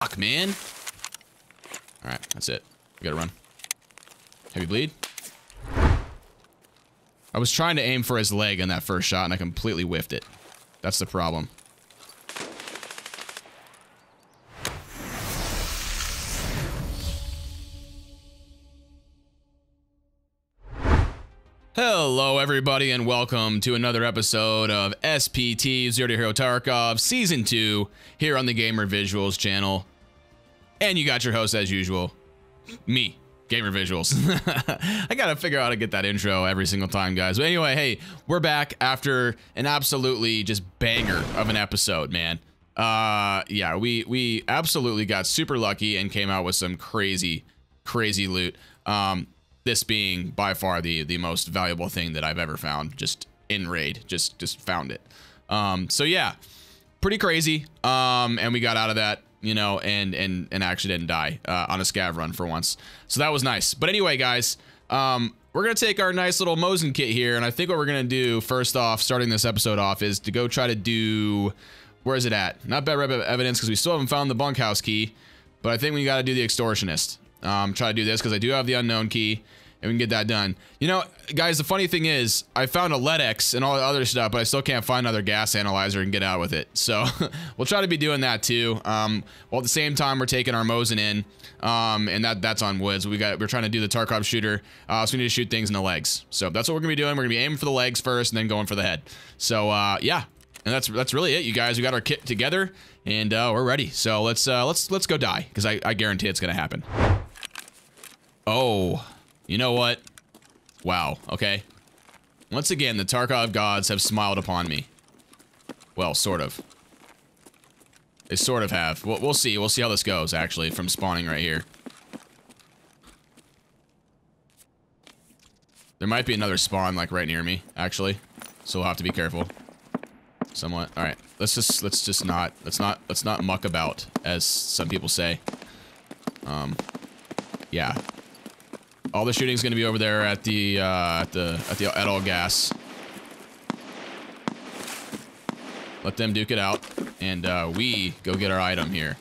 Fuck, man. All right, that's it. We gotta run. Heavy bleed. I was trying to aim for his leg on that first shot, and I completely whiffed it. That's the problem. Everybody, and welcome to another episode of SPT Zero to Hero Tarkov Season 2 here on the Gamer Visuals channel. And you got your host, as usual, me, Gamer Visuals. I gotta figure out how to get that intro every single time, guys. But anyway, hey, we're back after an absolutely just banger of an episode, man. Uh, yeah, we we absolutely got super lucky and came out with some crazy, crazy loot. Um, this being by far the the most valuable thing that I've ever found just in raid just just found it. Um so yeah pretty crazy. Um and we got out of that you know and and and actually didn't die uh, on a scav run for once. So that was nice. But anyway guys um we're gonna take our nice little Mosin kit here and I think what we're gonna do first off starting this episode off is to go try to do where is it at? Not bad evidence because we still haven't found the bunkhouse key but I think we got to do the extortionist. Um, try to do this because I do have the unknown key and we can get that done. You know, guys, the funny thing is I found a LEDX and all the other stuff, but I still can't find another gas analyzer and get out with it. So we'll try to be doing that too. Um, while at the same time, we're taking our Mosin in, um, and that that's on woods. We got we're trying to do the Tarkov shooter, uh, so we need to shoot things in the legs. So that's what we're gonna be doing. We're gonna be aiming for the legs first, and then going for the head. So uh, yeah, and that's that's really it, you guys. We got our kit together, and uh, we're ready. So let's uh, let's let's go die because I, I guarantee it's gonna happen. Oh, you know what? Wow, okay. Once again, the Tarkov gods have smiled upon me. Well, sort of. They sort of have. We'll, we'll see. We'll see how this goes, actually, from spawning right here. There might be another spawn, like, right near me, actually. So we'll have to be careful. Somewhat. Alright. Let's just, let's just not, let's not, let's not muck about, as some people say. Um, yeah. All the shooting's gonna be over there at the uh, at the at the at old gas. Let them duke it out, and uh, we go get our item here.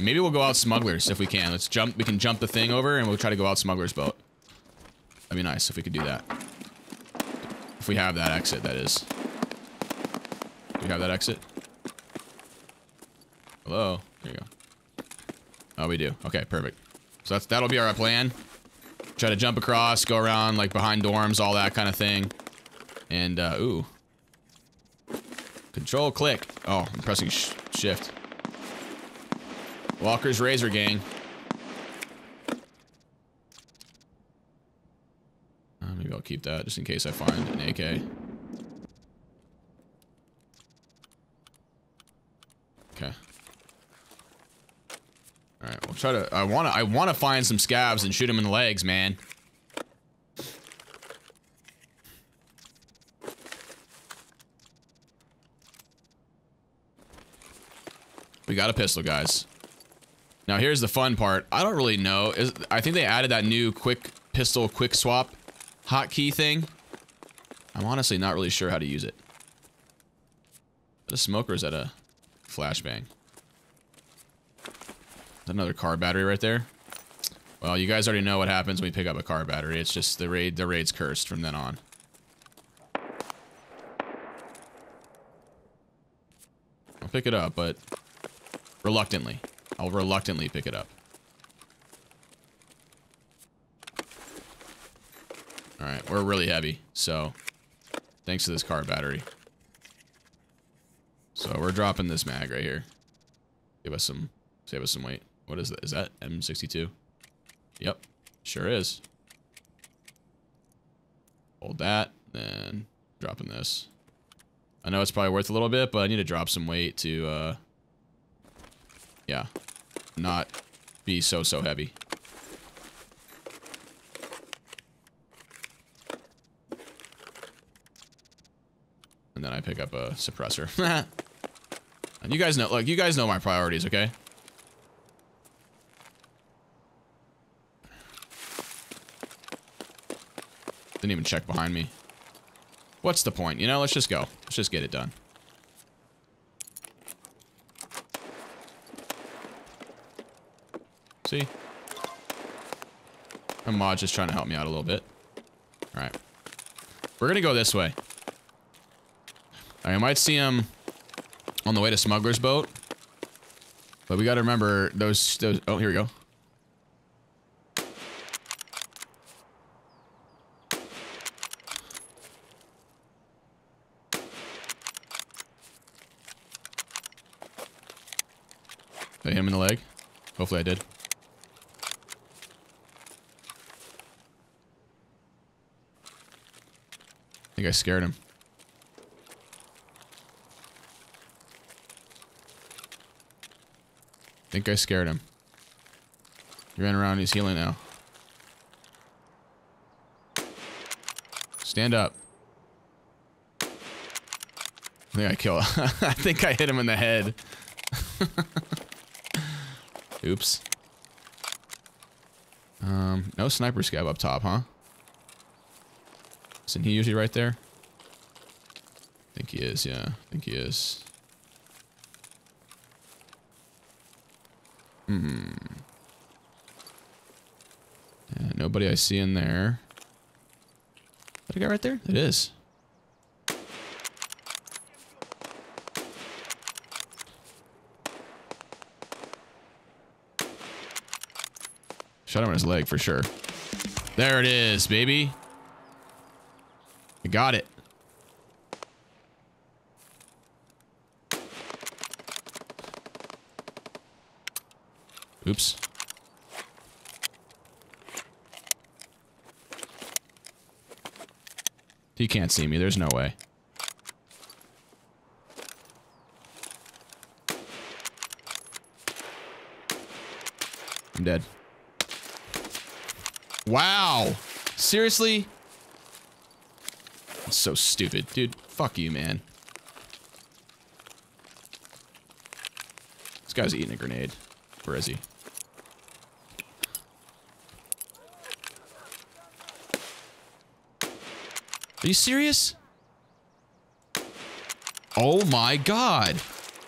Maybe we'll go out smugglers if we can. Let's jump. We can jump the thing over, and we'll try to go out smugglers boat. That'd be nice if we could do that. If we have that exit, that is. Do we have that exit? Hello. There you go. Oh, we do. Okay, perfect. So that's that'll be our plan. Try to jump across, go around like behind dorms, all that kind of thing. And uh, ooh, control click. Oh, I'm pressing sh shift. Walker's Razor Gang. Uh, maybe I'll keep that just in case I find an AK. Okay. All right, we'll try to. I want to. I want to find some scavs and shoot them in the legs, man. We got a pistol, guys. Now here's the fun part. I don't really know. Is I think they added that new quick pistol quick swap hotkey thing. I'm honestly not really sure how to use it. smoker is that a flashbang? Another car battery right there. Well, you guys already know what happens when we pick up a car battery. It's just the raid the raid's cursed from then on. I'll pick it up, but reluctantly. I'll reluctantly pick it up. Alright, we're really heavy, so thanks to this car battery. So we're dropping this mag right here. Give us some, save us some weight. What is that? Is that M62? Yep, sure is. Hold that, then dropping this. I know it's probably worth a little bit, but I need to drop some weight to, uh, yeah, not be so, so heavy. And then I pick up a suppressor. and you guys know, like, you guys know my priorities, okay? Didn't even check behind me. What's the point? You know, let's just go. Let's just get it done. See? My mod just trying to help me out a little bit. Alright. We're gonna go this way. I might see him on the way to Smuggler's Boat. But we gotta remember those, those, oh, here we go. Did I hit him in the leg? Hopefully I did. I think I scared him. I think I scared him. He ran around, he's healing now. Stand up. I think I killed I think I hit him in the head. Oops. Um, no sniper scav up top, huh? Isn't he usually right there? I think he is, yeah. I think he is. Hmm. Yeah, nobody I see in there. Is that a guy right there? It is. Shot him in his leg for sure. There it is, baby. I got it. Oops. He can't see me. There's no way. I'm dead. Wow. Seriously? That's so stupid. Dude, fuck you, man. This guy's eating a grenade. Where is he? Are you serious? Oh my god.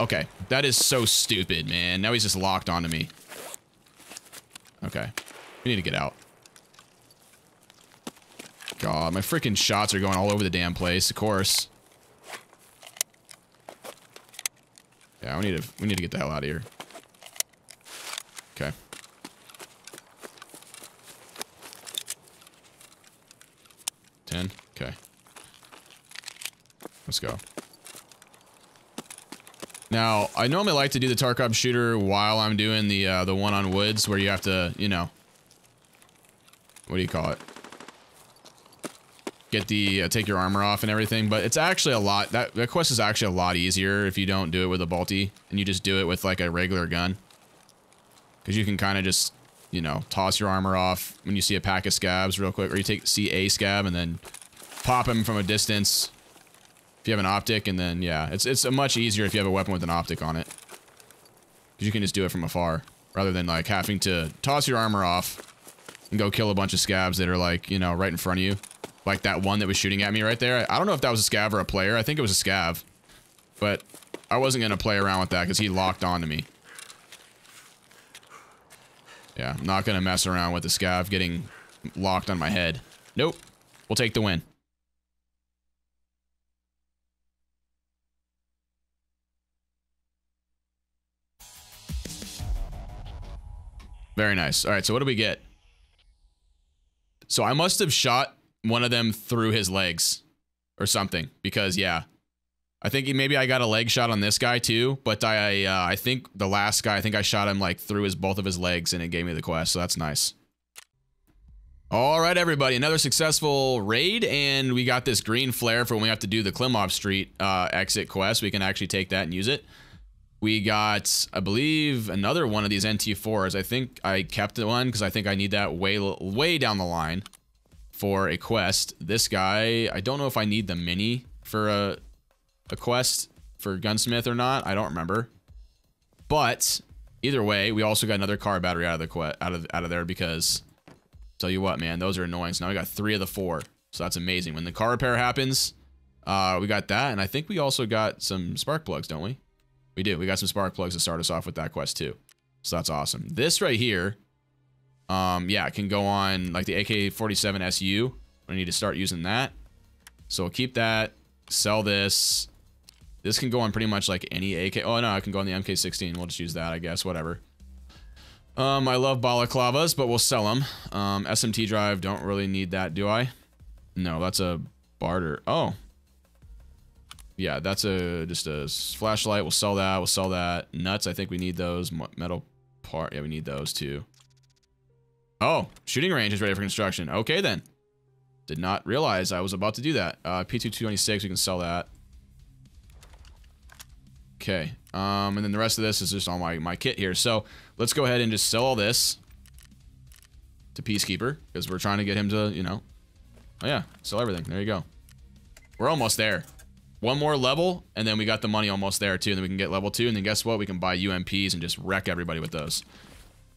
Okay, that is so stupid, man. Now he's just locked onto me. Okay, we need to get out. God, my freaking shots are going all over the damn place, of course. Yeah, we need to we need to get the hell out of here. Okay. Ten. Okay. Let's go. Now, I normally like to do the Tarkov shooter while I'm doing the uh, the one on woods, where you have to, you know, what do you call it? Get the uh, take your armor off and everything, but it's actually a lot that that quest is actually a lot easier if you don't do it with a bolty and you just do it with like a regular gun. Cuz you can kind of just, you know, toss your armor off when you see a pack of scavs real quick or you take see a scav and then pop him from a distance. If you have an optic and then yeah, it's it's much easier if you have a weapon with an optic on it. Cuz you can just do it from afar rather than like having to toss your armor off and go kill a bunch of scavs that are like, you know, right in front of you. Like that one that was shooting at me right there. I don't know if that was a scav or a player. I think it was a scav. But I wasn't going to play around with that because he locked onto me. Yeah, I'm not going to mess around with the scav getting locked on my head. Nope. We'll take the win. Very nice. All right, so what do we get? So I must have shot one of them through his legs or something because yeah. I think maybe i got a leg shot on this guy too but i uh, i think the last guy i think i shot him like through his both of his legs and it gave me the quest so that's nice. All right everybody another successful raid and we got this green flare for when we have to do the klimov street uh, exit quest. We can actually take that and use it. We got i believe another one of these nt4s i think i kept the one because i think i need that way way down the line for a quest. This guy, I don't know if I need the mini for a, a quest for gunsmith or not. I don't remember. But either way, we also got another car battery out of the quest out of out of there because tell you what, man, those are annoying. So now we got three of the four. So that's amazing. When the car repair happens, Uh, we got that, and I think we also got some spark plugs, don't we? We do. We got some spark plugs to start us off with that quest too. So that's awesome. This right here, um, yeah, it can go on like the AK-47 SU. I need to start using that. So we'll keep that. Sell this. This can go on pretty much like any AK. Oh no, I can go on the MK16. We'll just use that, I guess. Whatever. Um, I love balaclavas, but we'll sell them. Um, SMT drive, don't really need that, do I? No, that's a barter. Oh, yeah, that's a just a flashlight. We'll sell that. We'll sell that. Nuts, I think we need those. Metal part. Yeah, we need those too. Oh, shooting range is ready for construction. Okay, then. Did not realize I was about to do that. Uh, P2226, we can sell that. Okay. Um, and then the rest of this is just on my, my kit here. So let's go ahead and just sell all this to Peacekeeper because we're trying to get him to, you know. Oh, yeah. Sell everything. There you go. We're almost there. One more level, and then we got the money almost there, too. And then we can get level two. And then guess what? We can buy UMPs and just wreck everybody with those.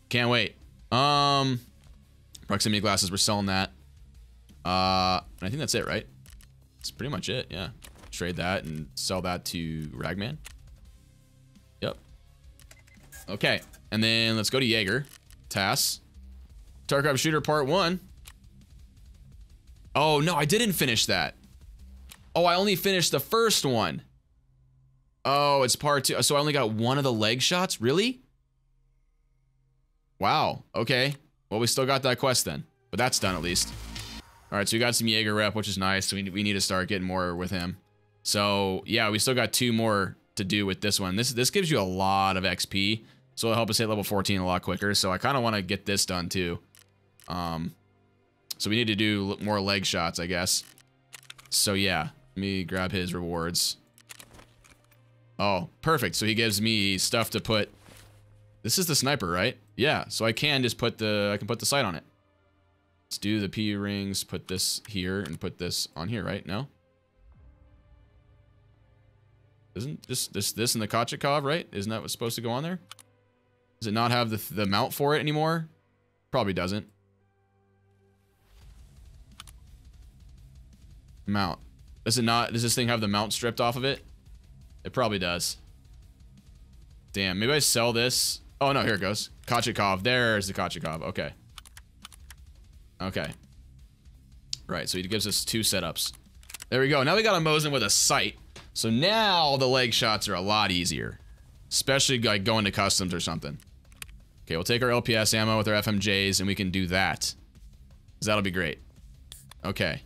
Can't wait. Um, proximity glasses, we're selling that. Uh, I think that's it, right? That's pretty much it, yeah. Trade that and sell that to Ragman. Yep. Okay, and then let's go to Jaeger. TAS. Tarkov Shooter Part 1. Oh, no, I didn't finish that. Oh, I only finished the first one. Oh, it's part two. So I only got one of the leg shots? Really? Wow. Okay. Well, we still got that quest then. But that's done at least. All right, so we got some Jaeger rep, which is nice. We, we need to start getting more with him. So, yeah, we still got two more to do with this one. This this gives you a lot of XP. So it'll help us hit level 14 a lot quicker. So I kind of want to get this done too. Um, so we need to do more leg shots, I guess. So yeah, let me grab his rewards. Oh, perfect. So he gives me stuff to put. This is the sniper, right? Yeah, so I can just put the, I can put the sight on it. Let's do the P rings, put this here, and put this on here, right? No? Isn't this, this, this and the Kochetkov, right? Isn't that what's supposed to go on there? Does it not have the, the mount for it anymore? Probably doesn't. Mount. Does it not? Does this thing have the mount stripped off of it? It probably does. Damn, maybe I sell this. Oh no, here it goes. Kochetkov. There's the Kochetkov. Okay. Okay. Right, so he gives us two setups. There we go. Now we got a Mosin with a sight. So now the leg shots are a lot easier. Especially like going to customs or something. Okay, we'll take our LPS ammo with our FMJs and we can do that. That'll be great. Okay.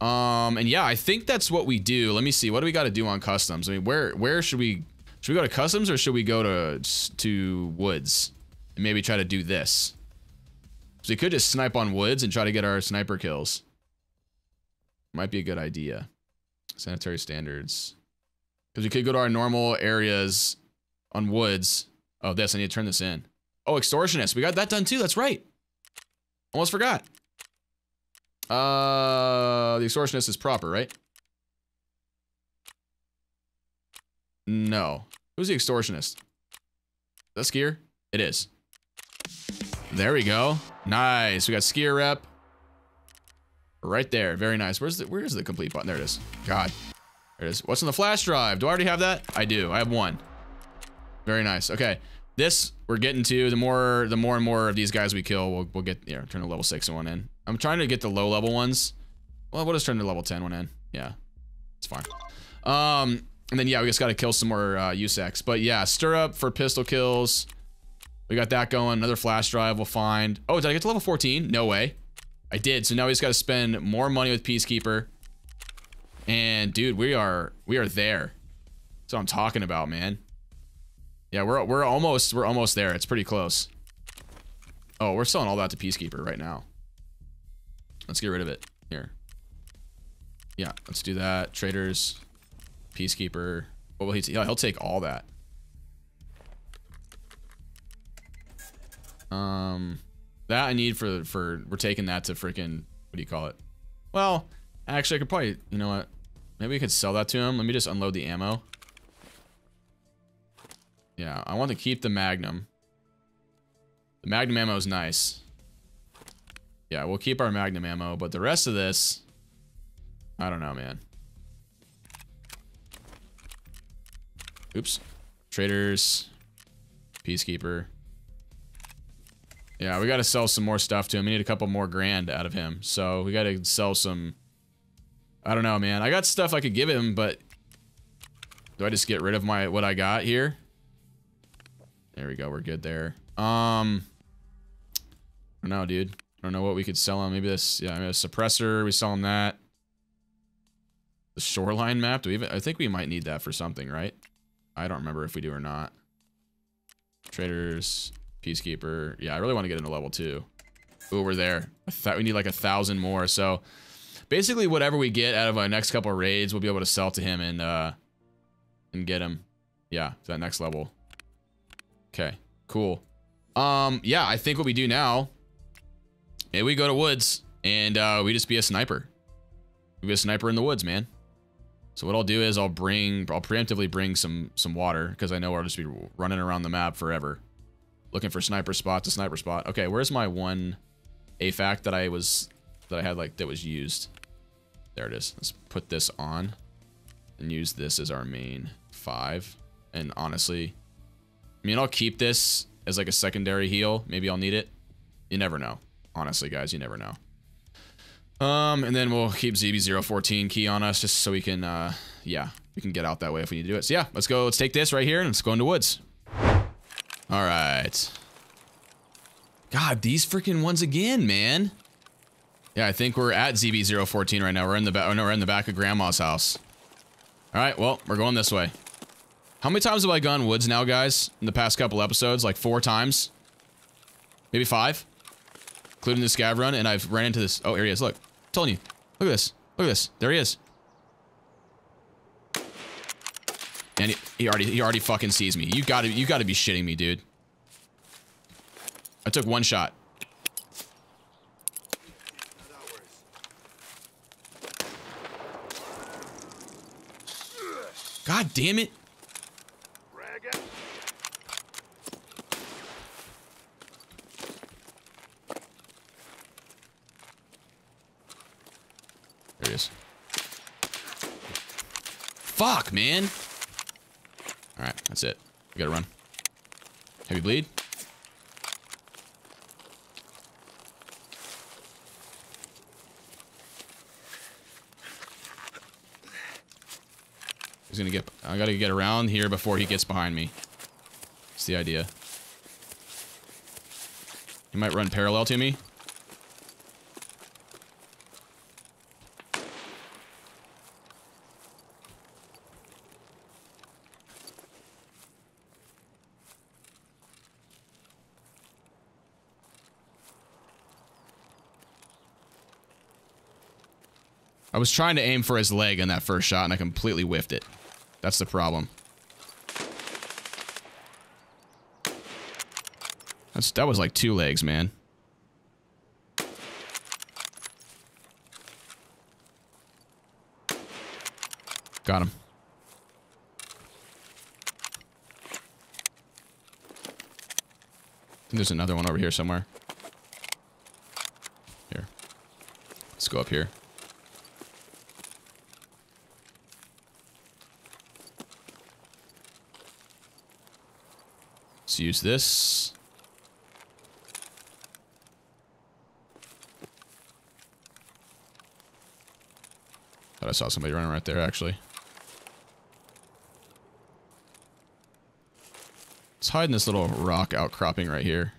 Um, and yeah, I think that's what we do. Let me see. What do we got to do on customs? I mean, where where should we should we go to customs or should we go to to woods and maybe try to do this? So we could just snipe on woods and try to get our sniper kills. Might be a good idea. Sanitary standards. Because we could go to our normal areas on woods. Oh, this. I need to turn this in. Oh, extortionist. We got that done too. That's right. Almost forgot. Uh, the extortionist is proper, right? No. Who's the extortionist? The skier? It is. There we go. Nice. We got skier rep. Right there. Very nice. Where's the where's the complete button? There it is. God. There it is. What's in the flash drive? Do I already have that? I do. I have one. Very nice. Okay. This we're getting to. The more the more and more of these guys we kill, we'll we'll get yeah, turn the level six one in. I'm trying to get the low level ones. Well, we'll just turn the level 10 one in. Yeah. It's fine. Um, and then yeah, we just gotta kill some more uh USEC. But yeah, stirrup for pistol kills. We got that going. Another flash drive we'll find. Oh, did I get to level 14? No way. I did. So now we just got to spend more money with Peacekeeper. And dude, we are we are there. That's what I'm talking about, man. Yeah, we're we're almost we're almost there. It's pretty close. Oh, we're selling all that to Peacekeeper right now. Let's get rid of it here. Yeah, let's do that. Traders, Peacekeeper. What will he? Yeah, he'll take all that. Um, that I need for for we're taking that to freaking what do you call it? Well, actually, I could probably you know what? Maybe we could sell that to him. Let me just unload the ammo. Yeah, I want to keep the Magnum. The Magnum ammo is nice. Yeah, we'll keep our Magnum ammo, but the rest of this, I don't know, man. Oops. Traders. Peacekeeper. Yeah, we got to sell some more stuff to him. We need a couple more grand out of him. So we got to sell some... I don't know, man. I got stuff I could give him, but... Do I just get rid of my what I got here? There we go. We're good there. Um... I don't know, dude. I don't know what we could sell him. Maybe this... Yeah, maybe a suppressor. We sell him that. The shoreline map? Do we even... I think we might need that for something, right? I don't remember if we do or not. Traders... Peacekeeper. Yeah, I really want to get into level two. Ooh, we're there. I thought we need like a thousand more. So basically whatever we get out of our next couple raids, we'll be able to sell to him and uh and get him. Yeah, to that next level. Okay, cool. Um, yeah, I think what we do now, maybe we go to woods and uh we just be a sniper. We be a sniper in the woods, man. So what I'll do is I'll bring, I'll preemptively bring some some water because I know I'll just be running around the map forever. Looking for sniper spot to sniper spot. Okay, where's my one AFAK that I was that I had like that was used? There it is. Let's put this on and use this as our main five. And honestly, I mean, I'll keep this as like a secondary heal. Maybe I'll need it. You never know. Honestly, guys, you never know. Um, and then we'll keep ZB014 key on us just so we can, uh, yeah, we can get out that way if we need to do it. So yeah, let's go, let's take this right here and let's go into woods. All right. God, these freaking ones again, man. Yeah, I think we're at ZB014 right now. We're in the back. Oh no, we're in the back of Grandma's house. All right, well, we're going this way. How many times have I gone woods now, guys? In the past couple episodes, like four times, maybe five, including the scav run, and I've ran into this. Oh, here he is. Look, telling you. Look at this. Look at this. There he is. And he, he already he already fucking sees me. You gotta you gotta be shitting me, dude. I took one shot. God damn it. There he is. Fuck, man. Alright, that's it. We gotta run. Heavy bleed. He's gonna get... I gotta get around here before he gets behind me. That's the idea. He might run parallel to me. I was trying to aim for his leg in that first shot and I completely whiffed it. That's the problem. That's that was like two legs, man. Got him. I think there's another one over here somewhere. Here. Let's go up here. Use this. Thought I saw somebody running right there, actually. Let's hide in this little rock outcropping right here.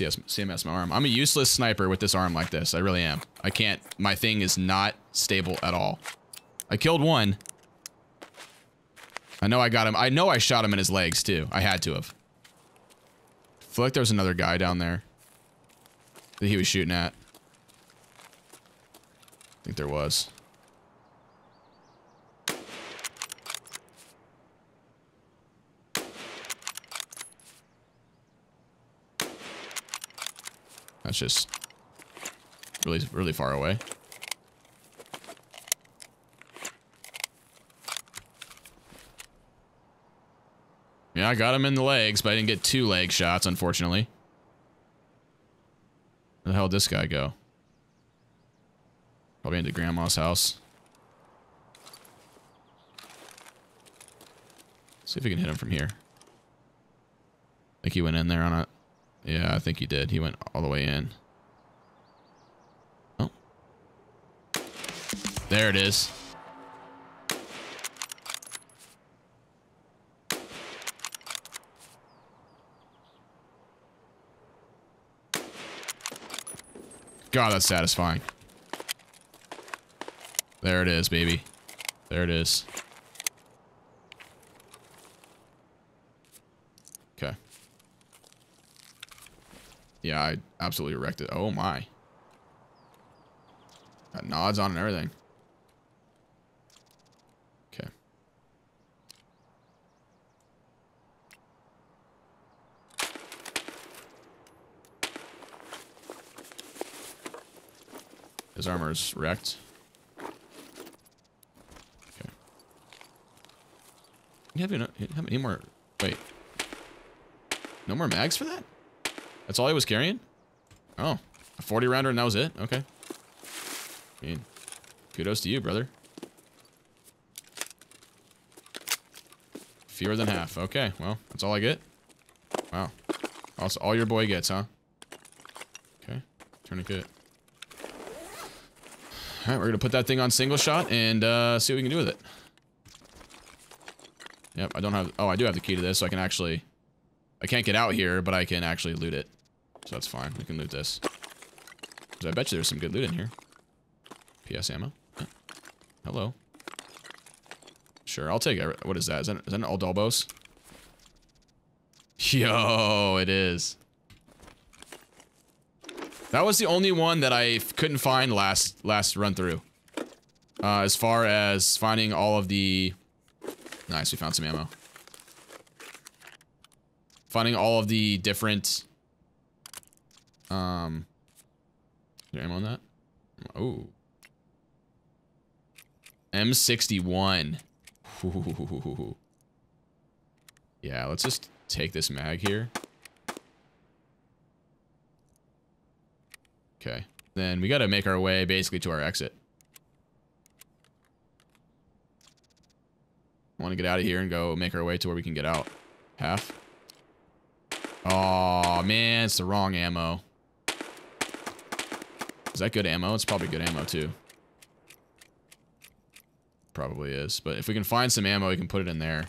CS, CMS my arm. I'm a useless sniper with this arm like this. I really am. I can't. My thing is not stable at all. I killed one. I know I got him. I know I shot him in his legs too. I had to have. I feel like there was another guy down there that he was shooting at. I think there was. That's just really, really far away. Yeah, I got him in the legs, but I didn't get two leg shots, unfortunately. Where the hell did this guy go? Probably into grandma's house. See if we can hit him from here. I think he went in there on it. Yeah, I think he did. He went all the way in. Oh. There it is. God, that's satisfying. There it is, baby. There it is. Okay. Yeah, I absolutely wrecked it. Oh my. Got nods on and everything. Okay. His armor's wrecked. Okay. You have, any more? Wait. No more mags for that? That's all he was carrying? Oh, a 40 rounder and that was it? Okay. I mean, kudos to you, brother. Fewer than half. Okay, well, that's all I get. Wow. That's all your boy gets, huh? Okay, tourniquet. All right, we're gonna put that thing on single shot and uh, see what we can do with it. Yep, I don't have. Oh, I do have the key to this, so I can actually. I can't get out here, but I can actually loot it, so that's fine. We can loot this. I bet you there's some good loot in here. PS ammo. Hello. Sure, I'll take it. What is that? Is that, is that an Aldolbos? Yo, it is. That was the only one that I couldn't find last last run through. Uh, as far as finding all of the... Nice, we found some ammo. Finding all of the different... Um... Ammo on that? Oh. M61. Ooh. Yeah, let's just take this mag here. Okay. Then we got to make our way basically to our exit. want to get out of here and go make our way to where we can get out. Half. Oh man, it's the wrong ammo. Is that good ammo? It's probably good ammo too. Probably is. But if we can find some ammo, we can put it in there.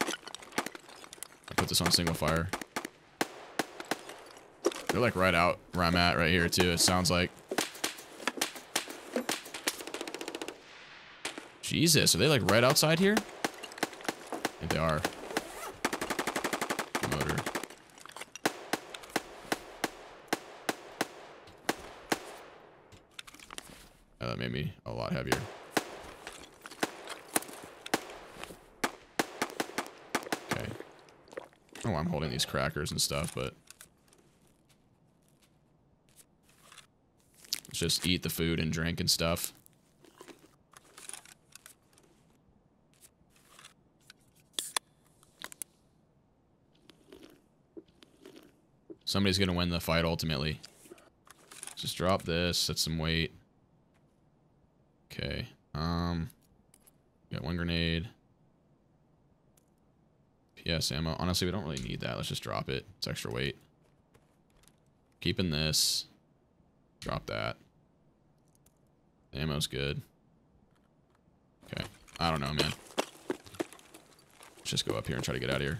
I'll put this on single fire. They're like right out where I'm at right here too, it sounds like. Jesus, are they like right outside here? I think they are. Motor. Oh, that made me a lot heavier. Okay. Oh, I'm holding these crackers and stuff, but... Let's just eat the food and drink and stuff. Somebody's to win the fight ultimately. Just drop this, set some weight. Okay. Um, got one grenade. PS ammo. Honestly, we don't really need that. Let's just drop it. It's extra weight. Keeping this. Drop that. Ammo's good. Okay. I don't know, man. Let's just go up here and try to get out of here.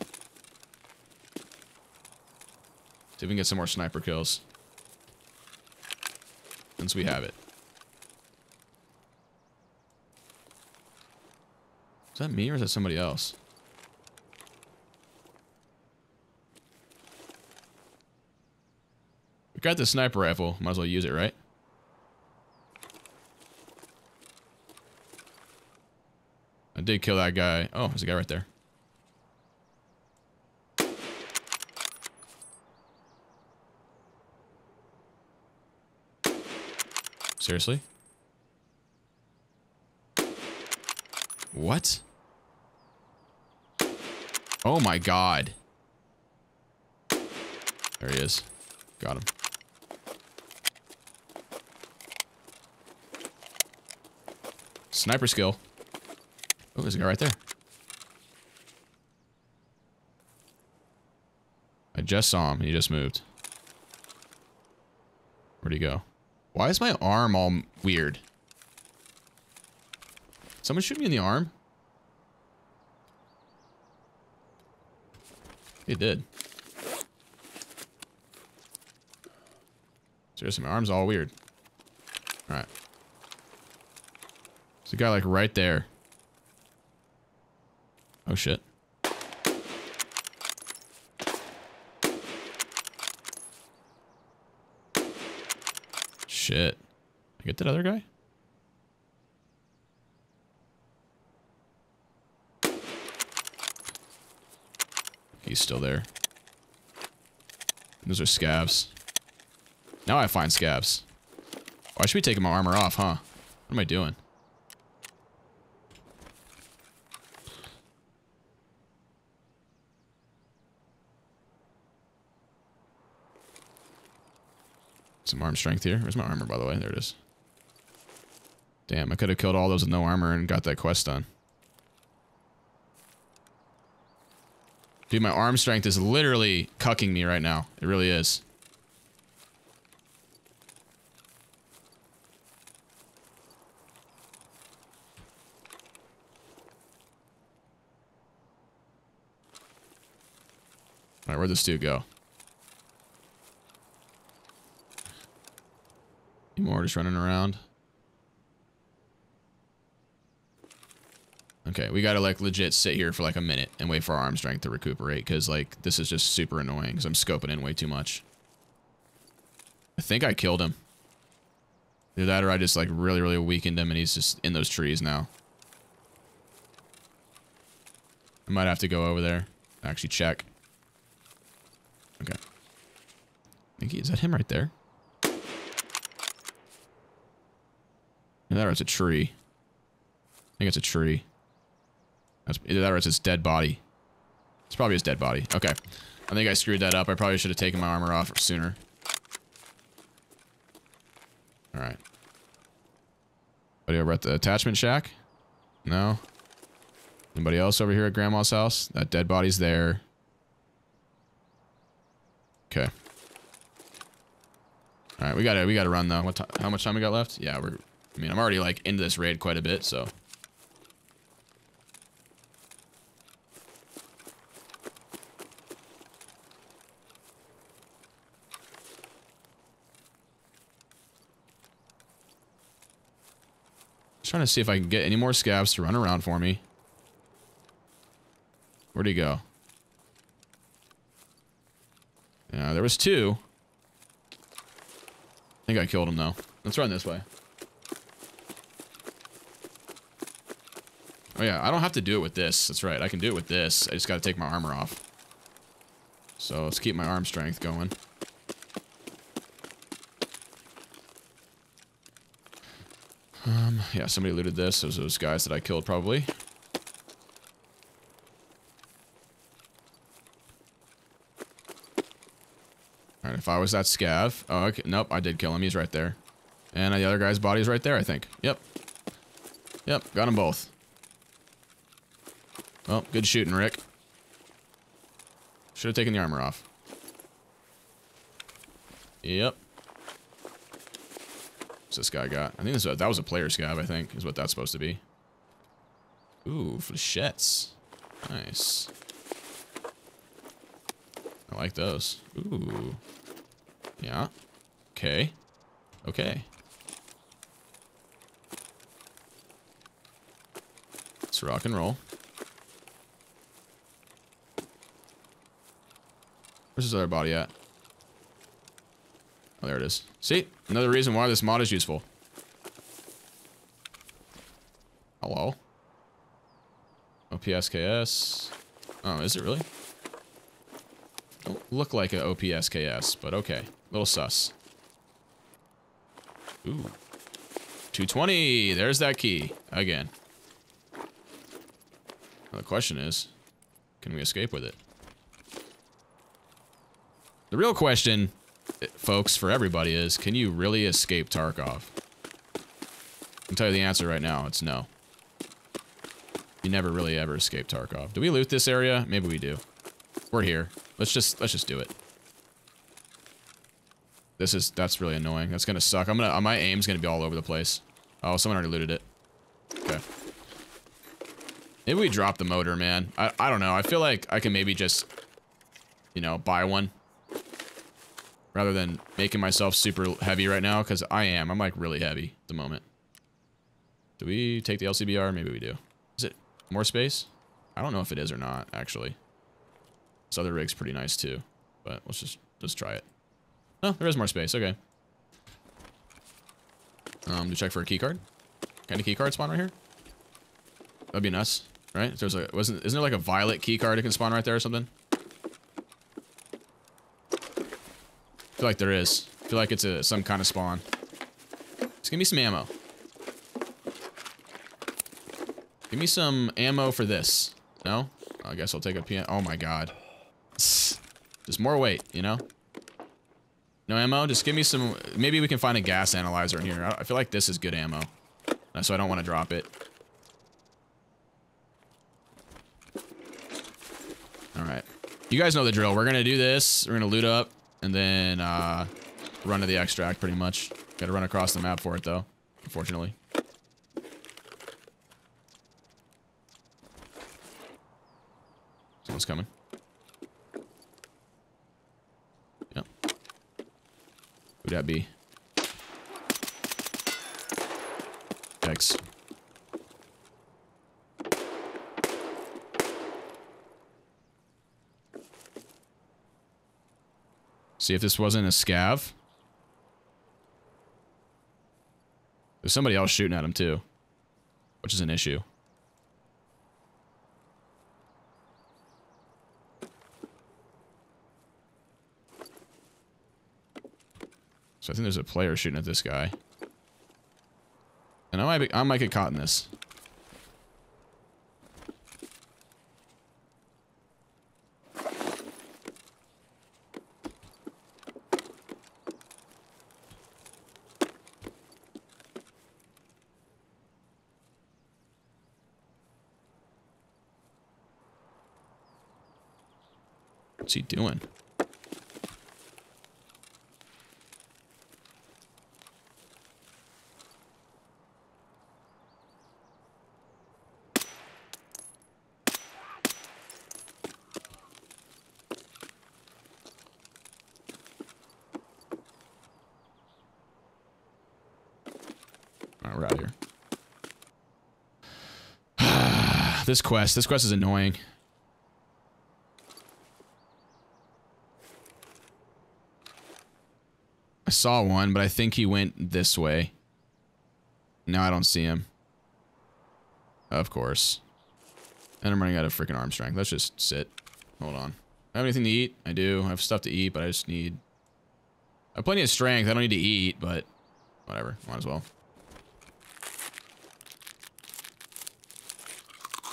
See if we can get some more sniper kills. Since we have it. Is that me or is that somebody else? We got the sniper rifle. Might as well use it, right? I did kill that guy. Oh, there's a guy right there. Seriously? What? Oh my god. There he is. Got him. Sniper skill. Oh, there's a guy right there. I just saw him. He just moved. Where'd he go? Why is my arm all weird? Someone shoot me in the arm? He did. Seriously, my arm's all weird. Alright. There's a guy like right there. Oh shit. Shit. I get that other guy? He's still there. Those are scavs. Now I find scavs. Why should be taking my armor off, huh? What am I doing? Some arm strength here. Where's my armor, by the way? There it is. Damn, I could have killed all those with no armor and got that quest done. Dude, my arm strength is literally cucking me right now. It really is. Alright, where'd this dude go? More just running around? Okay, we gotta like legit sit here for like a minute and wait for our arm strength to recuperate because like this is just super annoying because I'm scoping in way too much. I think I killed him. Either that or I just like really, really weakened him and he's just in those trees now. I might have to go over there. Actually check. Okay. I think he, is that him right there? Or it's a tree. I think it's a tree. That's either that it's his dead body. It's probably his dead body. Okay. I think I screwed that up. I probably should have taken my armor off sooner. Alright. Anybody over at the attachment shack? No? Anybody else over here at Grandma's house? That dead body's there. Okay. Alright, we gotta we gotta run though. What how much time we got left? Yeah, we're I mean I'm already like into this raid quite a bit, so Just trying to see if I can get any more scavs to run around for me. Where'd he go? Yeah, there was two. I think I killed him though. Let's run this way. Oh yeah, I don't have to do it with this. That's right, I can do it with this. I just gotta take my armor off. So let's keep my arm strength going. Um, yeah, somebody looted this. Those those guys that I killed, probably. Alright, if I was that scav... Oh, okay. Nope, I did kill him. He's right there. And the other guy's body's right there, I think. Yep. Yep, got them both. Well, good shooting, Rick. Should have taken the armor off. Yep. What's this guy got? I think this, that was a player scav, I think, is what that's supposed to be. Ooh, flechettes. Nice. I like those. Ooh. Yeah. Okay. Okay. Let's rock and roll. Where's his other body at? Oh, there it is. See? Another reason why this mod is useful. Hello? OPSKS. Oh, is it really? Don't look like an OPSKS, but okay. Little sus. Ooh. 220! There's that key. Again. Now the question is, can we escape with it? The real question eh, folks, for everybody is, can you really escape Tarkov? I can tell you the answer right now. It's no. You never really ever escape Tarkov. Do we loot this area? Maybe we do. We're here. Let's just let's just do it. This is that's really annoying. That's gonna suck. I'm gonna my aim's gonna be all over the place. Oh, someone already looted it. Okay. Maybe we drop the motor, man. I I don't know. I feel like I can maybe just you know buy one rather than making myself super heavy right now because I am. I'm like really heavy at the moment. Do we take the LCBR? Maybe we do. Is it more space? I don't know if it is or not, actually. This other rig's pretty nice too, but let's just let's try it. Oh, there is more space. Okay. Um, to check for a key card. Kind of key card spawn right here? That'd be nice, right? There's a wasn't isn't there like a violet key card that can spawn right there or something? Feel like there is. I feel like it's a some kind of spawn. Just give me some ammo. Give me some ammo for this. No? I guess I'll take a piano. Oh my god. Just more weight, you know? No ammo? Just give me some... Maybe we can find a gas analyzer in here. I feel like this is good ammo. So I don't want to drop it. Alright. You guys know the drill. We're going to do this. We're going to loot up. And then uh, run to the extract, pretty much. Got to run across the map for it, though. Unfortunately. Someone's coming. Yep. Who'd that be? Thanks. See if this wasn't a scav. There's somebody else shooting at him too, which is an issue. So I think there's a player shooting at this guy. And I might, be, I might get caught in this. What's he doing? this quest. This quest is annoying. I saw one, but I think he went this way. Now I don't see him. Of course. And I'm running out of freaking arm strength. Let's just sit. Hold on. I have anything to eat? I do. I have stuff to eat, but I just need... I have plenty of strength. I don't need to eat, but... Whatever. Might as well.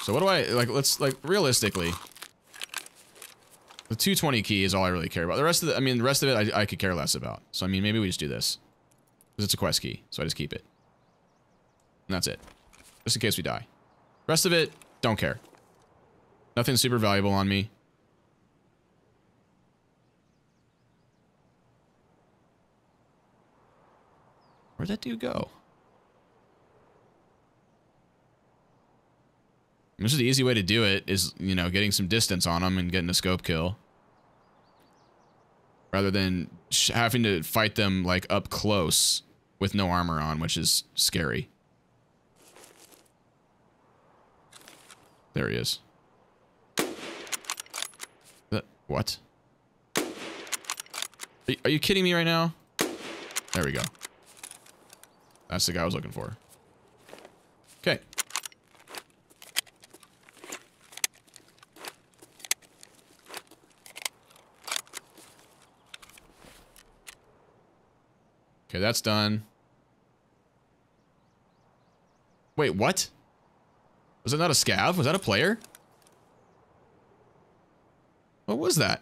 So what do I, like, let's, like, realistically, the 220 key is all I really care about. The rest of the, I mean, the rest of it I, I could care less about. So, I mean, maybe we just do this. Because it's a quest key, so I just keep it. And that's it. Just in case we die. Rest of it, don't care. Nothing super valuable on me. Where'd that dude go? This is the easy way to do it is, you know, getting some distance on them and getting a scope kill. Rather than having to fight them, like, up close with no armor on, which is scary. There he is. That, what? Are you kidding me right now? There we go. That's the guy I was looking for. Okay. Okay, that's done. Wait, what? Was that not a scav? Was that a player? What was that?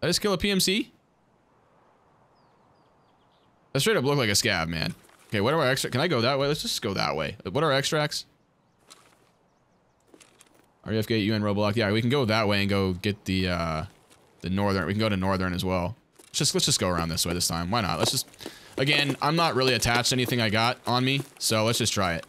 Did I just kill a PMC? That straight up look like a scav, man. Okay, what are our extra? Can I go that way? Let's just go that way. What are our extracts? Gate, UN Roadblock. Yeah, we can go that way and go get the uh, the northern. We can go to northern as well. Let's just let's just go around this way this time. Why not? Let's just. Again, I'm not really attached to anything I got on me, so let's just try it.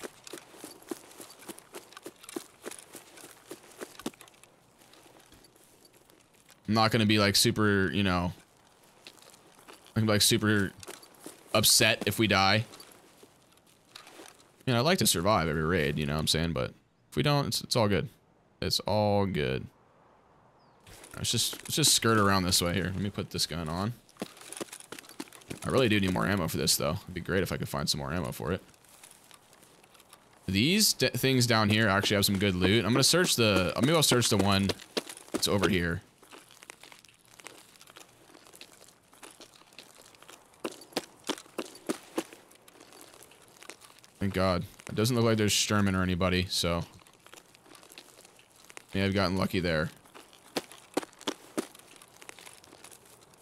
I'm not gonna be like super, you know. I'm gonna be like super upset if we die. You know, I'd like to survive every raid, you know what I'm saying? But if we don't, it's, it's all good. It's all good. Let's just let's just skirt around this way here. Let me put this gun on. I really do need more ammo for this, though. It'd be great if I could find some more ammo for it. These things down here actually have some good loot. I'm gonna search the. Maybe I'll search the one that's over here. Thank God. It doesn't look like there's Shturman or anybody, so... Yeah, I've gotten lucky there.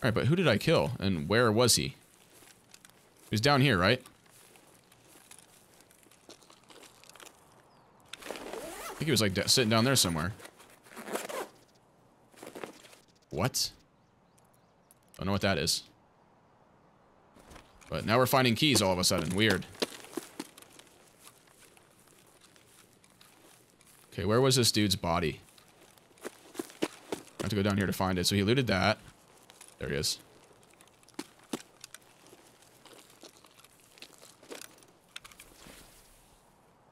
Alright, but who did I kill? And where was he? He was down here, right? I think he was like sitting down there somewhere. What? I don't know what that is. But now we're finding keys all of a sudden. Weird. Okay, where was this dude's body? I have to go down here to find it. So he looted that. There he is.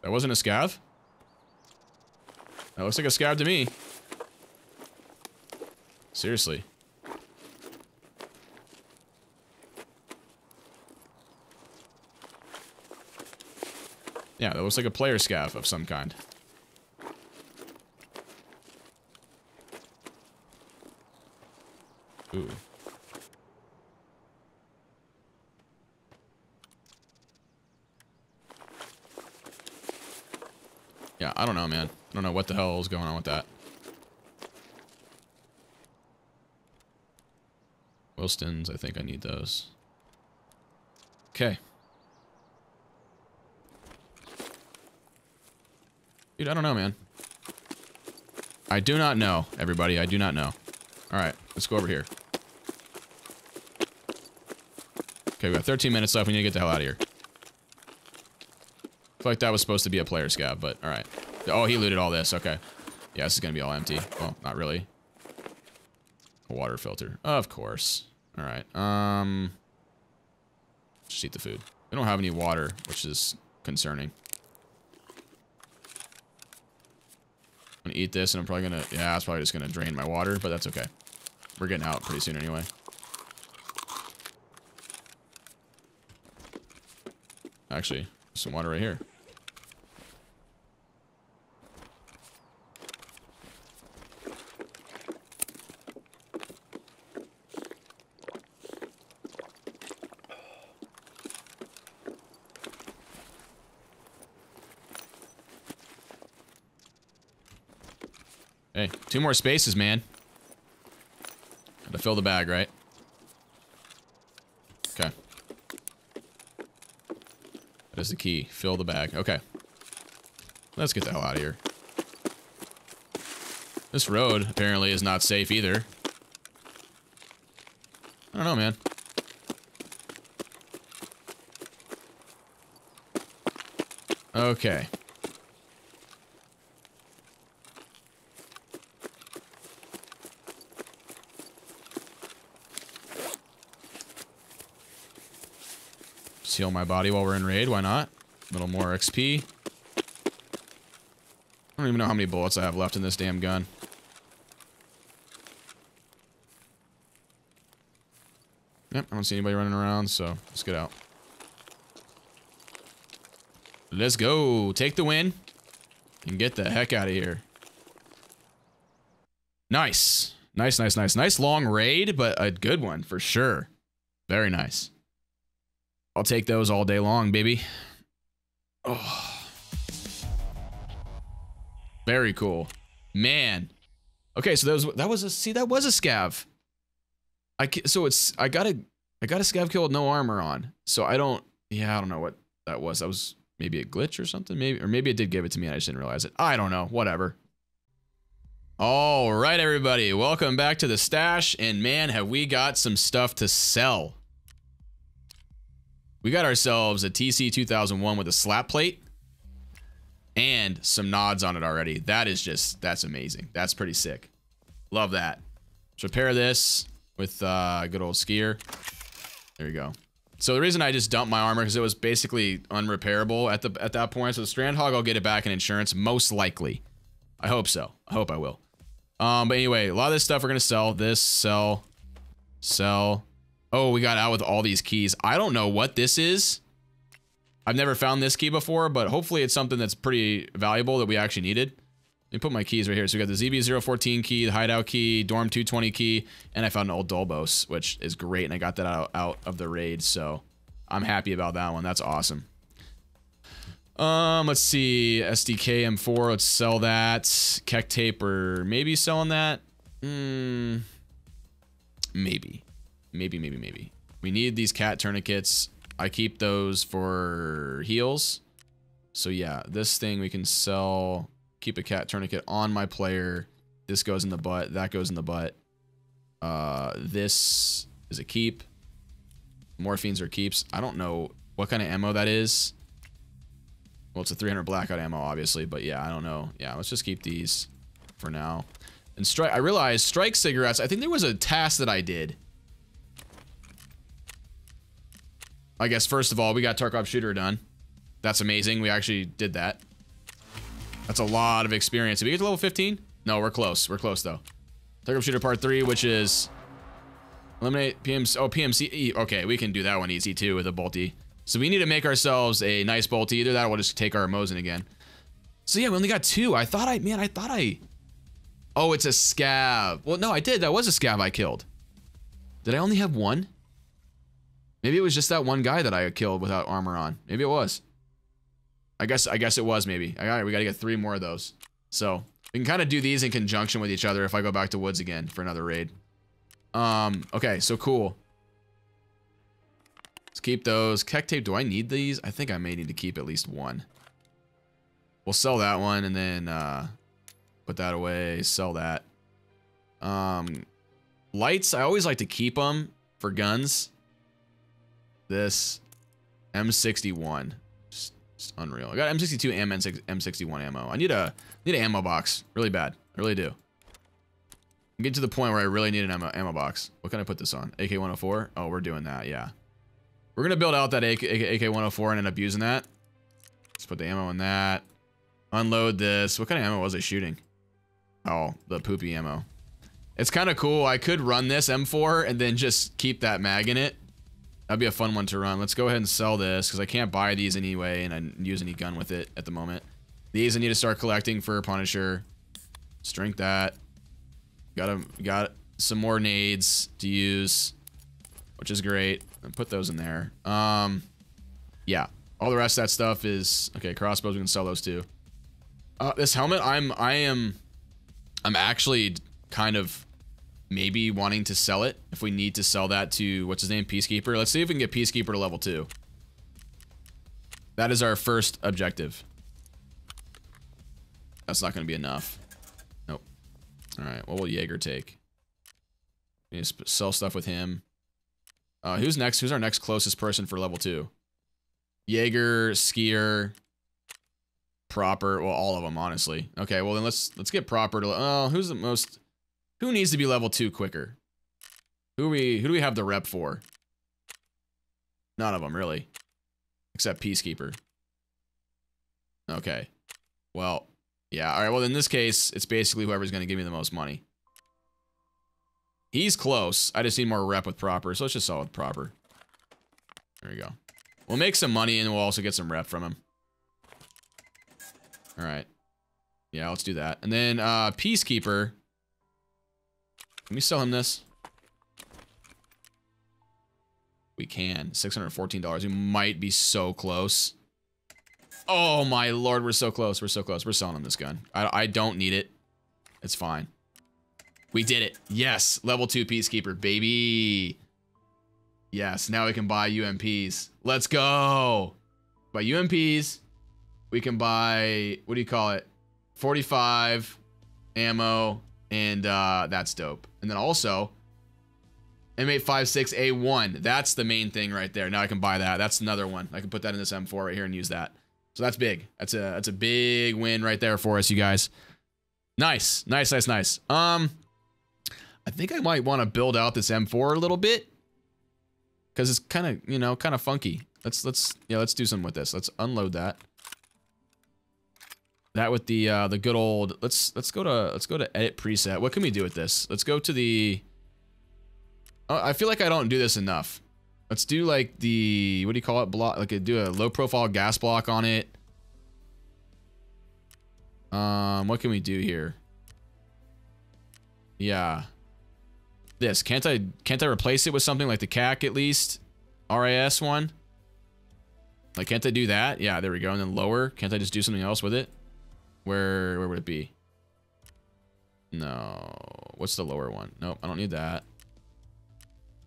That wasn't a scav? That looks like a scav to me. Seriously. Yeah, that looks like a player scav of some kind. Ooh. Yeah, I don't know, man. I don't know what the hell is going on with that. Wilston's, I think I need those. Okay. Dude, I don't know, man. I do not know, everybody. I do not know. Alright, let's go over here. Okay, we got 13 minutes left. We need to get the hell out of here. I feel like that was supposed to be a player scav, but alright. Oh, he looted all this. Okay. Yeah, this is going to be all empty. Well, not really. A water filter. Of course. Alright. Um, Just eat the food. We don't have any water, which is concerning. I'm gonna eat this, and I'm probably gonna... Yeah, it's probably just gonna drain my water, but that's okay. We're getting out pretty soon anyway. Actually, some water right here. Hey, two more spaces, man. Gotta fill the bag, right? Okay. That is the key. Fill the bag. Okay. Let's get the hell out of here. This road, apparently, is not safe either. I don't know, man. Okay. Heal my body while we're in raid. Why not? A little more XP. I don't even know how many bullets I have left in this damn gun. Yep, I don't see anybody running around, so let's get out. Let's go. Take the win. And get the heck out of here. Nice. Nice, nice, nice. Nice long raid, but a good one for sure. Very nice. I'll take those all day long, baby. Oh. Very cool. Man. Okay, so that was that was a see that was a scav. I so it's I got a I got a scav kill with no armor on. So I don't, yeah, I don't know what that was. That was maybe a glitch or something. Maybe, or maybe it did give it to me and I just didn't realize it. I don't know. Whatever. All right, everybody. Welcome back to the stash. And man, have we got some stuff to sell. We got ourselves a TC 2001 with a SLAAP plate and some nods on it already. That is just, that's amazing. That's pretty sick. Love that. Let's repair this with uh, good old skier. There you go. So the reason I just dumped my armor because it was basically unrepairable at the at that point. So the Strandhogg, I'll get it back in insurance, most likely. I hope so. I hope I will. Um, but anyway, a lot of this stuff we're gonna sell. This, sell, sell. Oh, we got out with all these keys. I don't know what this is. I've never found this key before, but hopefully it's something that's pretty valuable that we actually needed. Let me put my keys right here. So we got the ZB014 key, the hideout key, dorm 220 key, and I found an old Dolbos, which is great. And I got that out, out of the raid. So I'm happy about that one. That's awesome. Um, let's see. SDK M4. Let's sell that. KEK tape or maybe selling that. Hmm. Maybe. Maybe, maybe, maybe. We need these cat tourniquets. I keep those for heals. So yeah, this thing we can sell keep a cat tourniquet on my player. This goes in the butt. That goes in the butt. Uh, this is a keep. Morphines are keeps. I don't know what kind of ammo that is. Well, it's a 300 blackout ammo, obviously, but yeah, I don't know. Yeah, let's just keep these for now. And strike. I realized strike cigarettes. I think there was a task that I did. I guess first of all, we got Tarkov shooter done. That's amazing. We actually did that. That's a lot of experience. Did we get to level 15? No, we're close. We're close, though. Tarkov Shooter Part 3, which is... Eliminate PMC... Oh, PMC... Okay, we can do that one easy, too, with a bolty. So we need to make ourselves a nice bolty. Either that or we'll just take our Mosin again. So yeah, we only got two. I thought I... Man, I thought I... Oh, it's a scav. Well, no, I did. That was a scav I killed. Did I only have one? Maybe it was just that one guy that I killed without armor on. Maybe it was. I guess I guess it was maybe. All right, we got to get three more of those. So we can kind of do these in conjunction with each other if I go back to woods again for another raid. Um, okay, so cool. Let's keep those. KEK tape, do I need these? I think I may need to keep at least one. We'll sell that one and then uh, put that away, sell that. Um, lights, I always like to keep them for guns. This M61. It's unreal. I got M62 and M61 ammo. I need a need an ammo box really bad. I really do. I'm getting to the point where I really need an ammo, ammo box. What can I put this on? AK-104? Oh, we're doing that. Yeah. We're going to build out that AK-104 and end up using that. Let's put the ammo in that. Unload this. What kind of ammo was I shooting? Oh, the poopy ammo. It's kind of cool. I could run this M4 and then just keep that mag in it. That'd be a fun one to run. Let's go ahead and sell this because I can't buy these anyway and I use any gun with it at the moment. These I need to start collecting for Punisher. Drink that. Got a, got some more nades to use, which is great. And put those in there. Um, yeah. All the rest of that stuff is okay. Crossbows we can sell those too. Uh, this helmet, I'm I am, I'm actually kind of maybe wanting to sell it if we need to sell that to what's his name peacekeeper? Let's see if we can get peacekeeper to level two. That is our first objective. That's not going to be enough. Nope. All right what will jaeger take? We need to sell stuff with him. Uh who's next who's our next closest person for level two? Jaeger skier Prapor well all of them honestly. Okay well then let's let's get Prapor to oh who's the most who needs to be level two quicker? Who we who do we have the rep for? None of them really, except Peacekeeper. Okay, well, yeah. All right. Well, in this case, it's basically whoever's going to give me the most money. He's close. I just need more rep with Prapor, so let's just sell with Prapor. There we go. We'll make some money and we'll also get some rep from him. All right. Yeah, let's do that. And then uh, Peacekeeper. Can we sell him this? We can. $614. We might be so close. Oh my lord, we're so close. We're so close. We're selling him this gun. I, I don't need it. It's fine. We did it. Yes. Level 2 Peacekeeper, baby. Yes, now we can buy UMPs. Let's go. Buy UMPs. We can buy, what do you call it? 45 ammo, and uh, that's dope. And then also, M856A1. That's the main thing right there. Now I can buy that. That's another one. I can put that in this M4 right here and use that. So that's big. That's a that's a big win right there for us, you guys. Nice, nice, nice, nice. Um, I think I might want to build out this M4 a little bit because it's kind of you know kind of funky. Let's let's yeah let's do something with this. Let's unload that. That with the uh, the good old let's let's go to let's go to edit preset. What can we do with this? Let's go to the. I feel like I don't do this enough. Let's do like the what do you call it? Block like do a low profile gas block on it. Um, what can we do here? Yeah. This can't I can't I replace it with something like the KAC at least? RIS one. Like can't I do that? Yeah, there we go. And then lower. Can't I just do something else with it? Where where would it be? No. What's the lower one? Nope, I don't need that.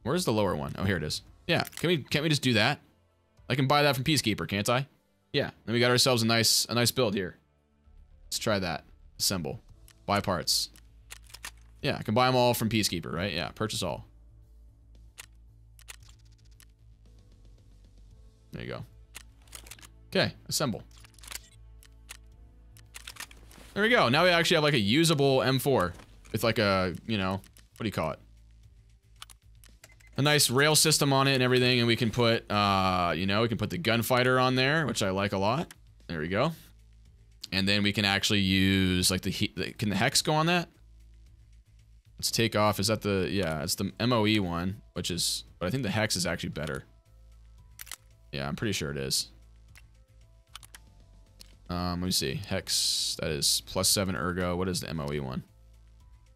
Where's the lower one? Oh, here it is. Yeah, can we can't we just do that? I can buy that from Peacekeeper, can't I? Yeah, then we got ourselves a nice a nice build here. Let's try that. Assemble. Buy parts. Yeah, I can buy them all from Peacekeeper, right? Yeah, purchase all. There you go. Okay, assemble. There we go. Now we actually have like a usable M4 It's like a, you know, what do you call it? A nice rail system on it and everything. And we can put, uh, you know, we can put the gunfighter on there, which I like a lot. There we go. And then we can actually use like the, heat. can the hex go on that? Let's take off. Is that the, yeah, it's the MOE one, which is, but I think the hex is actually better. Yeah, I'm pretty sure it is. Um, let me see. Hex, that is plus seven ergo. What is the MOE one?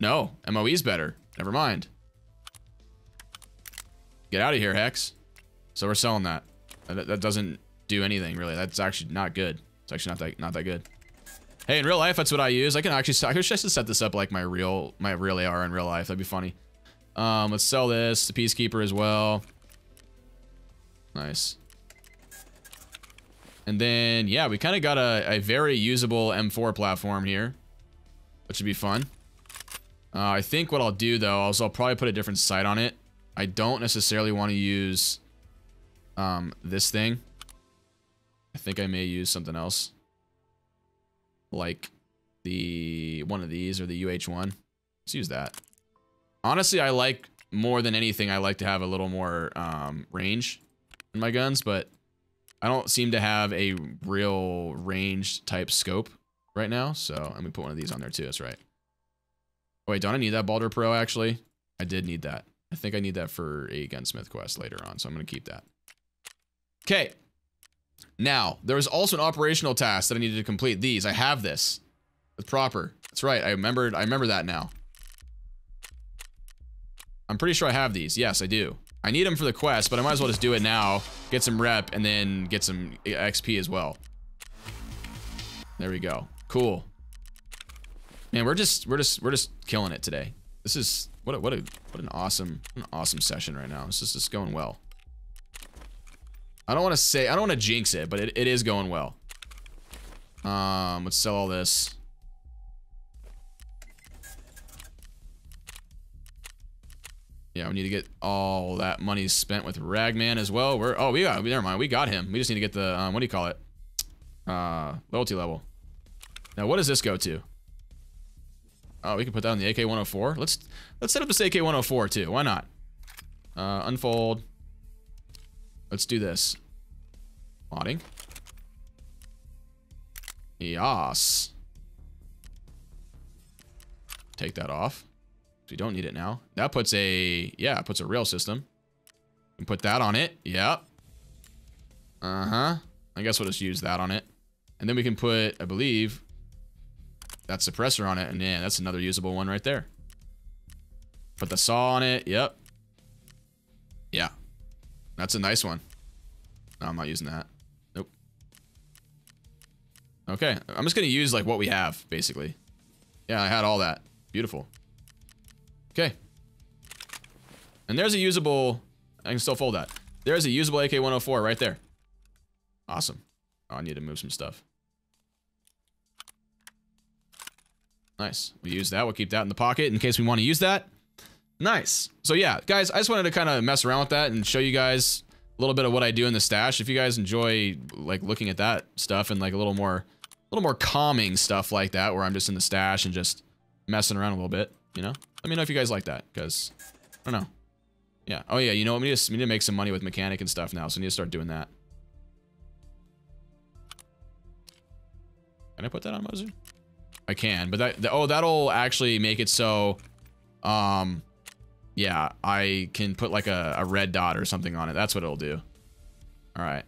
No, MOE is better. Never mind. Get out of here, Hex. So we're selling that. that. That doesn't do anything, really. That's actually not good. It's actually not that not that good. Hey, in real life, that's what I use. I can actually, I wish I should set this up like my real, my real AR in real life. That'd be funny. Um, let's sell this. The Peacekeeper as well. Nice. And then, yeah, we kind of got a, a, very usable M4 platform here, which would be fun. Uh, I think what I'll do, though, is I'll probably put a different sight on it. I don't necessarily want to use um, this thing. I think I may use something else. Like the one of these or the UH1. Let's use that. Honestly, I like more than anything, I like to have a little more um, range in my guns, but I don't seem to have a real ranged type scope right now. So let me put one of these on there too. That's right. Oh, wait, don't I need that Balder Pro actually? I did need that. I think I need that for a gunsmith quest later on. So I'm going to keep that. Okay. Now, there was also an operational task that I needed to complete. These, I have this. It's Prapor. That's right. I remembered. I remember that now. I'm pretty sure I have these. Yes, I do. I need them for the quest, but I might as well just do it now, get some rep, and then get some XP as well. There we go. Cool. Man, we're just we're just we're just killing it today. This is what a, what a what an awesome an awesome session right now. This is just going well. I don't want to say I don't want to jinx it, but it, it is going well. Um, let's sell all this. Yeah, we need to get all that money spent with Ragman as well. We're oh we got never mind. We got him. We just need to get the um, what do you call it? Uh, loyalty level. Now what does this go to? Oh, we can put that on the AK-104. Let's let's set up this AK-104 too. Why not? Uh, unfold. Let's do this. Modding. Yas. Take that off. We don't need it now. That puts a, yeah, puts a rail system. And put that on it. Yep. Uh-huh. I guess we'll just use that on it. And then we can put, I believe, that suppressor on it. And yeah, that's another usable one right there. Put the saw on it. Yep. Yeah. That's a nice one. No, I'm not using that. Nope. Okay. I'm just going to use like what we have, basically. Yeah, I had all that. Beautiful. Okay. And there's a usable I can still fold that. There's a usable AK-104 right there. Awesome. Oh, I need to move some stuff. Nice. We'll use that. We'll keep that in the pocket in case we want to use that. Nice. So yeah, guys, I just wanted to kind of mess around with that and show you guys a little bit of what I do in the stash. If you guys enjoy like looking at that stuff and like a little more, a little more calming stuff like that, where I'm just in the stash and just messing around a little bit, you know, let me know if you guys like that because I don't know. Yeah. Oh yeah. You know what? We need, to, we need to make some money with mechanic and stuff now, so we need to start doing that. Can I put that on Mozu? I can, but that, oh, that'll actually make it so, um, yeah, I can put like a, a red dot or something on it. That's what it'll do. All right.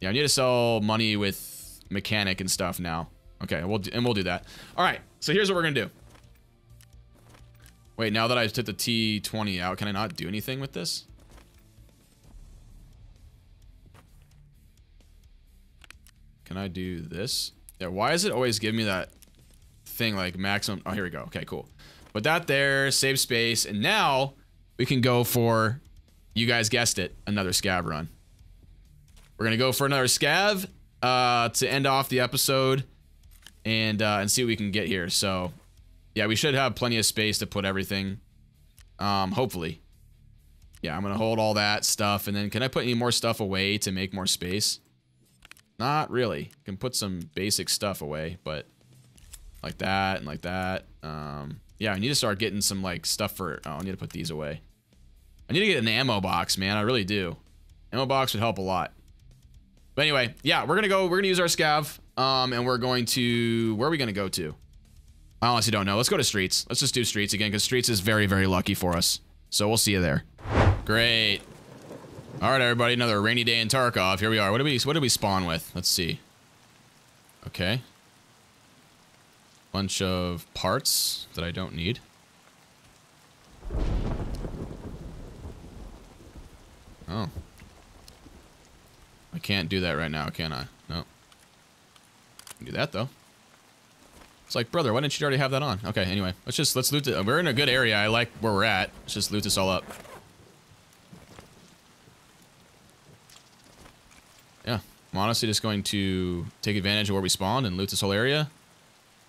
Yeah, I need to sell money with mechanic and stuff now. Okay, we'll and we'll do that. All right, so here's what we're gonna do. Wait, now that I've took the T20 out, can I not do anything with this? Can I do this? Yeah, why is it always give me that thing like maximum? Oh, here we go. Okay, cool. Put that there, save space, and now we can go for, you guys guessed it, another scav run. We're gonna go for another scav uh, to end off the episode and uh, and see what we can get here. So, yeah, we should have plenty of space to put everything. Um, hopefully. Yeah, I'm gonna hold all that stuff, and then can I put any more stuff away to make more space? Not really. Can put some basic stuff away, but like that and like that. Um, yeah, I need to start getting some like stuff for. Oh, I need to put these away. I need to get an ammo box, man. I really do. Ammo box would help a lot. But anyway, yeah, we're gonna go. We're gonna use our scav, um, and we're going to. Where are we gonna go to? I honestly don't know. Let's go to streets. Let's just do streets again because streets is very, very lucky for us. So we'll see you there. Great. All right, everybody. Another rainy day in Tarkov. Here we are. What did we? What did we spawn with? Let's see. Okay. Bunch of parts that I don't need. Oh. I can't do that right now, can I? No. do that, though. It's like, brother, why didn't you already have that on? Okay, anyway. Let's just, let's loot it. We're in a good area. I like where we're at. Let's just loot this all up. Yeah. I'm honestly just going to take advantage of where we spawned and loot this whole area.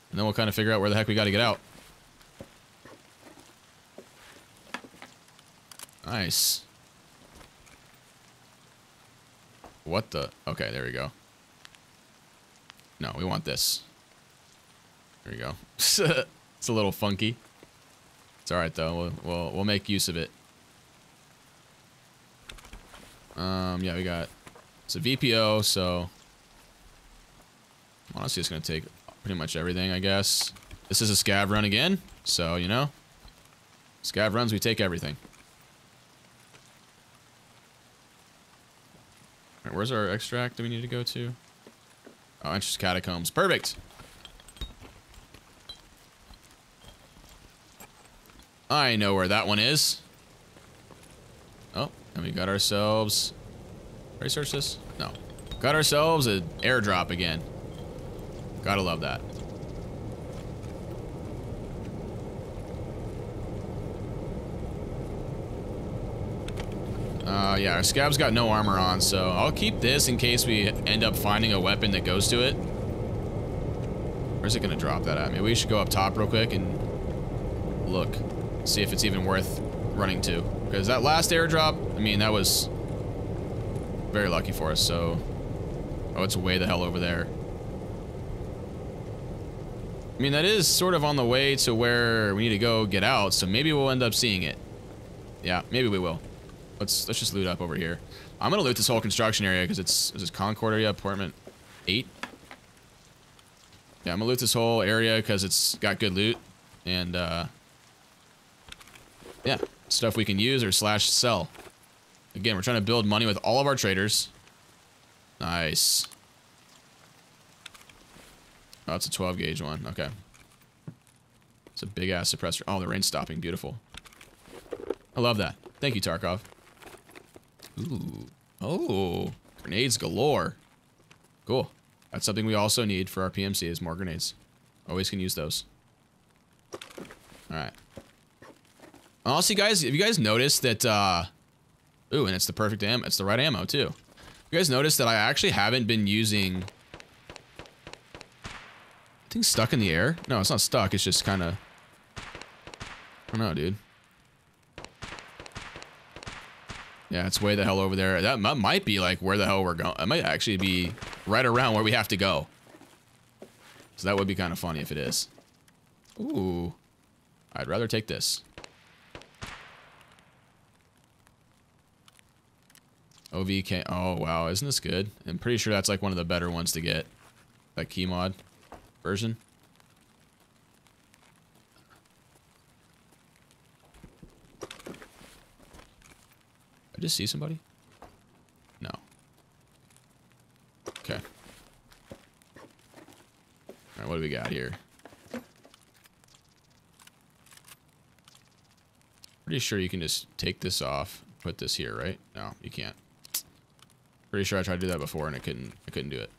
And then we'll kind of figure out where the heck we got to get out. Nice. What the? Okay, there we go. No, we want this. There we go. it's a little funky. It's alright though. We'll, we'll, we'll make use of it. Um, yeah, we got... It's a VPO, so... Honestly, it's going to take pretty much everything, I guess. This is a scav run again, so, you know. Scav runs, we take everything. Right, where's our extract that we need to go to? Oh, Entrance Catacombs. Perfect! I know where that one is. Oh, and we got ourselves... Did I search this? No. Got ourselves an airdrop again. Gotta love that. Uh, yeah, our scav's got no armor on, so I'll keep this in case we end up finding a weapon that goes to it. Where's it gonna drop that at? Maybe we should go up top real quick and look. See if it's even worth running to. Because that last airdrop, I mean, that was very lucky for us, so... Oh, it's way the hell over there. I mean, that is sort of on the way to where we need to go get out, so maybe we'll end up seeing it. Yeah, maybe we will. Let's let's just loot up over here. I'm gonna loot this whole construction area because it's is this Concord area apartment eight. Yeah, I'm gonna loot this whole area because it's got good loot and uh, yeah, stuff we can use or slash sell. Again, we're trying to build money with all of our traders. Nice. Oh, it's a 12 gauge one. Okay. It's a big ass suppressor. Oh, the rain's stopping. Beautiful. I love that. Thank you, Tarkov. Ooh. Oh, grenades galore. Cool. That's something we also need for our PMC is more grenades. Always can use those. All right. Also, guys, have you guys noticed that uh, Ooh, and it's the perfect ammo. It's the right ammo, too. You guys notice that I actually haven't been using... I think stuck in the air? No, it's not stuck. It's just kind of... I don't know, dude. Yeah, it's way the hell over there. That might be like where the hell we're going. It might actually be right around where we have to go. So that would be kind of funny if it is. Ooh. I'd rather take this. OVK. Oh, wow. Isn't this good? I'm pretty sure that's like one of the better ones to get. That key mod version. I just see somebody? No. Okay. Alright, what do we got here? Pretty sure you can just take this off, put this here, right? No, you can't. Pretty sure I tried to do that before and I couldn't I couldn't do it.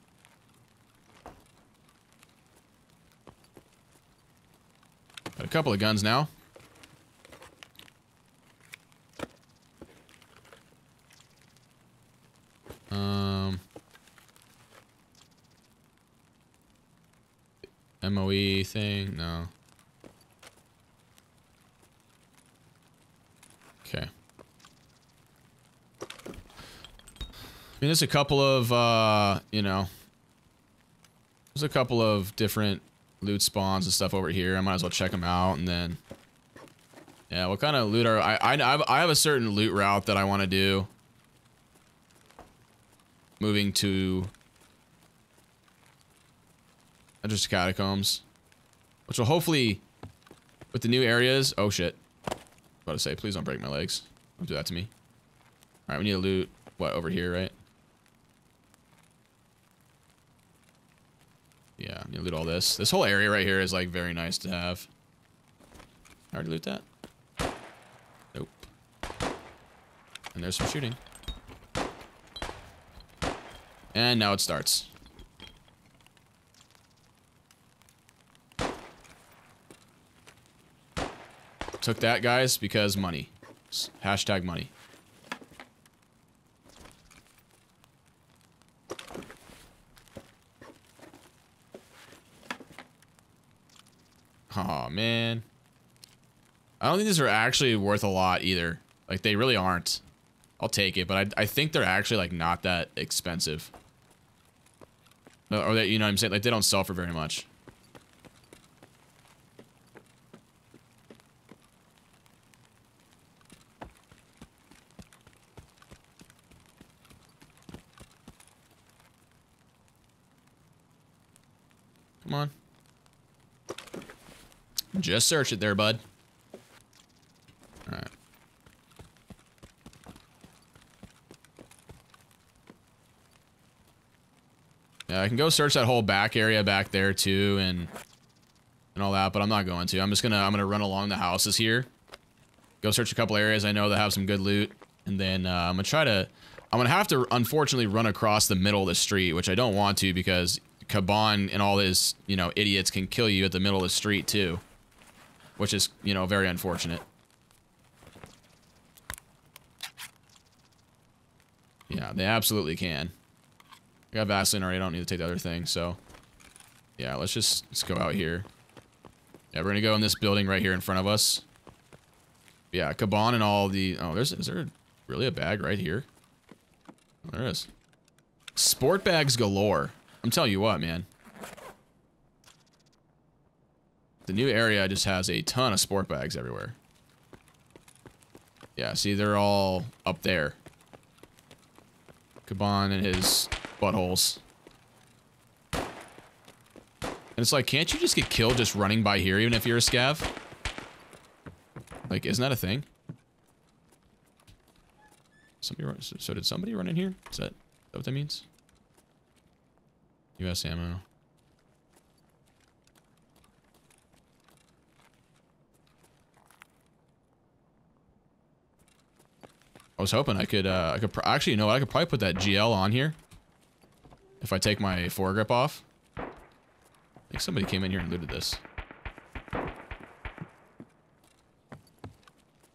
Got a couple of guns now. Um MOE thing, no. Okay. Mean, there's a couple of, uh, you know, there's a couple of different loot spawns and stuff over here. I might as well check them out and then, yeah, what kind of loot are, I, I, I have a certain loot route that I want to do. Moving to just catacombs, which will hopefully, with the new areas, oh shit. About to say, please don't break my legs. Don't do that to me. All right, we need to loot, what, over here, right? Yeah, you loot all this. This whole area right here is like very nice to have. I already loot that. Nope. And there's some shooting. And now it starts. Took that, guys, because money. Hashtag money. Oh man. I don't think these are actually worth a lot either. Like, they really aren't. I'll take it, but I, I think they're actually, like, not that expensive. Uh, or that, you know what I'm saying? Like, they don't sell for very much. Come on. Just search it there, bud. Alright. Yeah, I can go search that whole back area back there too and and all that, but I'm not going to. I'm just gonna I'm gonna run along the houses here. Go search a couple areas I know that have some good loot. And then uh, I'm gonna try to I'm gonna have to unfortunately run across the middle of the street, which I don't want to because Kaban and all his, you know, idiots can kill you at the middle of the street too which is, you know, very unfortunate. Yeah, they absolutely can. I got Vaseline already, I don't need to take the other thing, so... Yeah, let's just let's go out here. Yeah, we're gonna go in this building right here in front of us. Yeah, Kaban and all the... Oh, there's... Is there really a bag right here? Oh, there is. Sport bags galore. I'm telling you what, man. The new area just has a ton of sport bags everywhere. Yeah, see, they're all up there. Kaban and his buttholes. And it's like, can't you just get killed just running by here, even if you're a scav? Like, isn't that a thing? Somebody run, so did somebody run in here? Is that, is that what that means? US ammo. I was hoping I could, uh, I could, actually, you know? I could probably put that GL on here. If I take my foregrip off. I think somebody came in here and looted this. I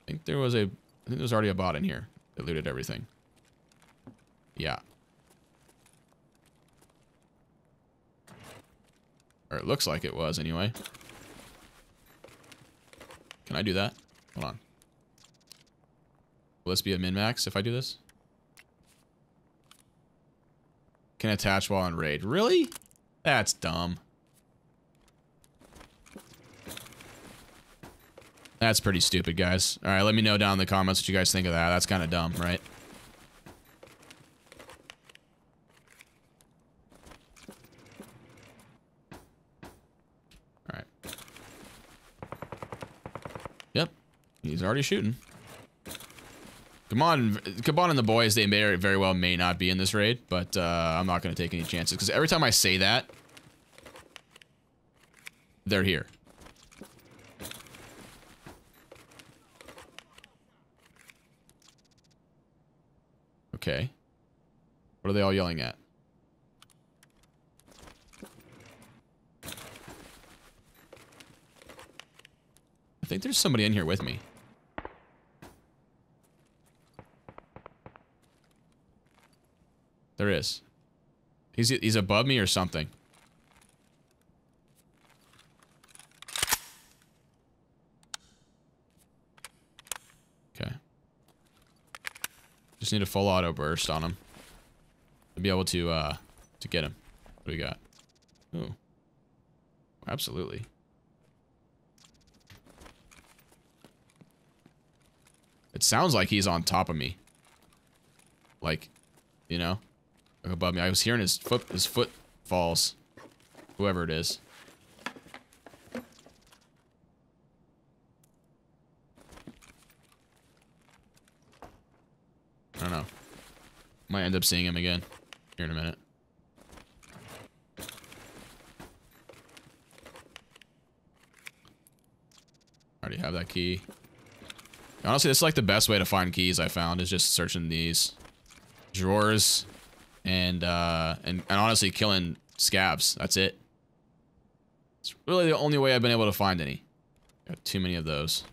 think there was a, I think there was already a bot in here. They looted everything. Yeah. Or it looks like it was, anyway. Can I do that? Hold on. Will this be a min-max if I do this? Can attach while on raid. Really? That's dumb. That's pretty stupid, guys. All right, let me know down in the comments what you guys think of that. That's kind of dumb, right? All right. Yep. He's already shooting. Come on, come on, and the boys, they may very well may not be in this raid, but uh, I'm not going to take any chances because every time I say that, they're here. Okay. What are they all yelling at? I think there's somebody in here with me. There is. He's he's above me or something. Okay. Just need a full auto burst on him. To be able to uh to get him. What do we got? Ooh. Absolutely. It sounds like he's on top of me. Like, you know? Above me. I was hearing his foot his foot falls. Whoever it is. I don't know. Might end up seeing him again here in a minute. Already have that key. Honestly, this is like the best way to find keys I found is just searching these drawers and uh, and and honestly killing scavs. That's it. It's really the only way I've been able to find any. Got too many of those.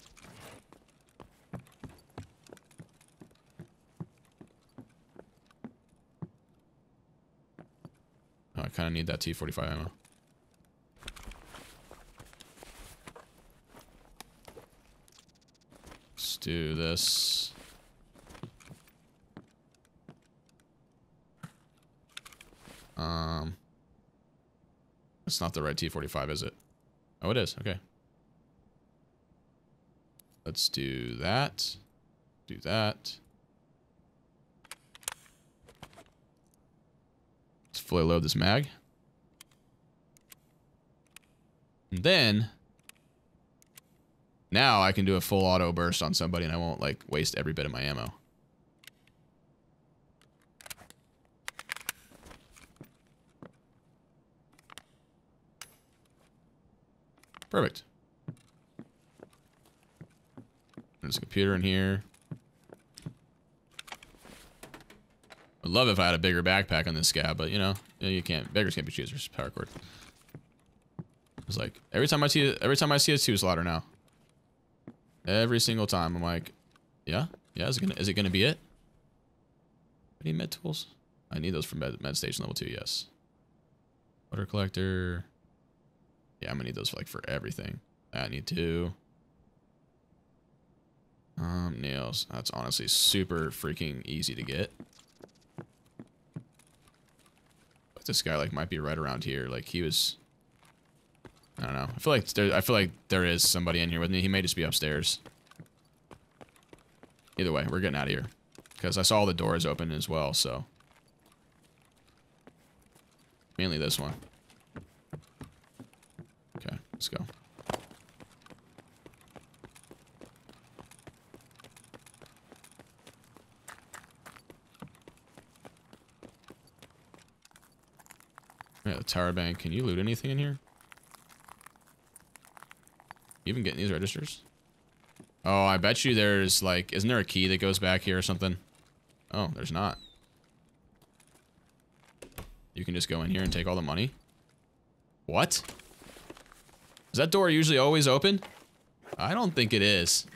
Oh, I kind of need that T45 ammo. Let's do this. Um, it's not the right T45, is it? Oh, it is. Okay. Let's do that. Do that. Let's fully load this mag. And then, now I can do a full auto burst on somebody and I won't like waste every bit of my ammo. Perfect. There's a computer in here. I'd love if I had a bigger backpack on this scav, but you know, you can't. Beggars can't be choosers. Power cord. It's like every time I see every time I see a two slaughter now. Every single time, I'm like, yeah, yeah. Is it gonna is it gonna be it? Need med tools. I need those for med, med station level two. Yes. Water collector. Yeah, I'm gonna need those for like for everything. I need two. Um, nails. That's honestly super freaking easy to get. But this guy like might be right around here. Like he was. I don't know. I feel like there. I feel like there is somebody in here with me. He may just be upstairs. Either way, we're getting out of here because I saw all the doors open as well. So mainly this one. Okay, let's go. Yeah, the Tarbank. Can you loot anything in here? You even getting these registers? Oh, I bet you there's like, isn't there a key that goes back here or something? Oh, there's not. You can just go in here and take all the money? What? Is that door usually always open? I don't think it is.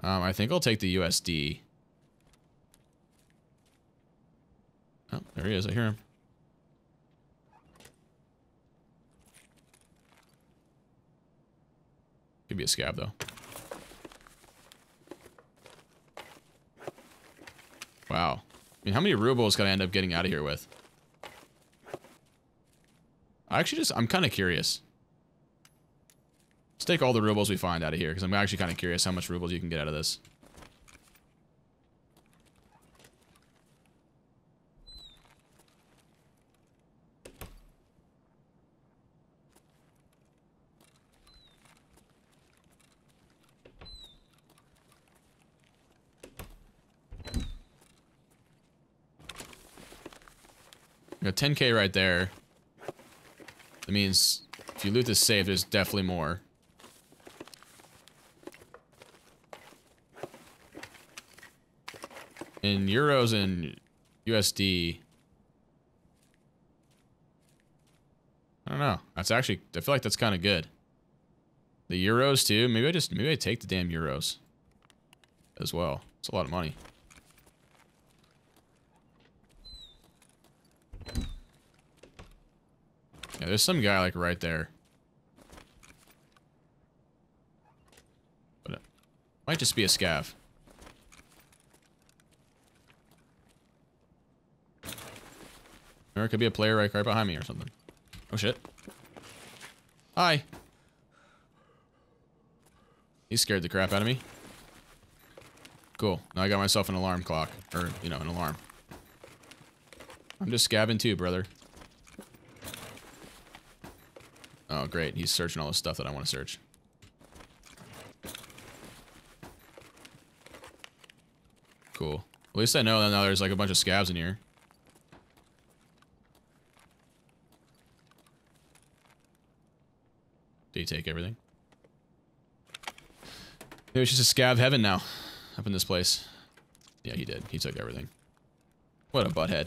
Um, I think I'll take the USD. Oh, there he is. I hear him. Could be a scav, though. Wow. I mean, how many rubles can I end up getting out of here with? I actually just, I'm kind of curious. Let's take all the rubles we find out of here, because I'm actually kind of curious how much rubles you can get out of this. Got 10k right there. That means if you loot this safe, there's definitely more. In euros and USD. I don't know. That's actually, I feel like that's kind of good. The euros too. Maybe I just, maybe I take the damn euros as well. It's a lot of money. Yeah, there's some guy like right there. But it might just be a scav. Or it could be a player right, right behind me or something. Oh shit. Hi. He scared the crap out of me. Cool. Now I got myself an alarm clock. Or, you know, an alarm. I'm just scavving too, brother. Oh, great. He's searching all the stuff that I want to search. Cool. At least I know that now there's like a bunch of scavs in here. Did he take everything? Maybe it's just a scav heaven now. Up in this place. Yeah, he did. He took everything. What a butthead.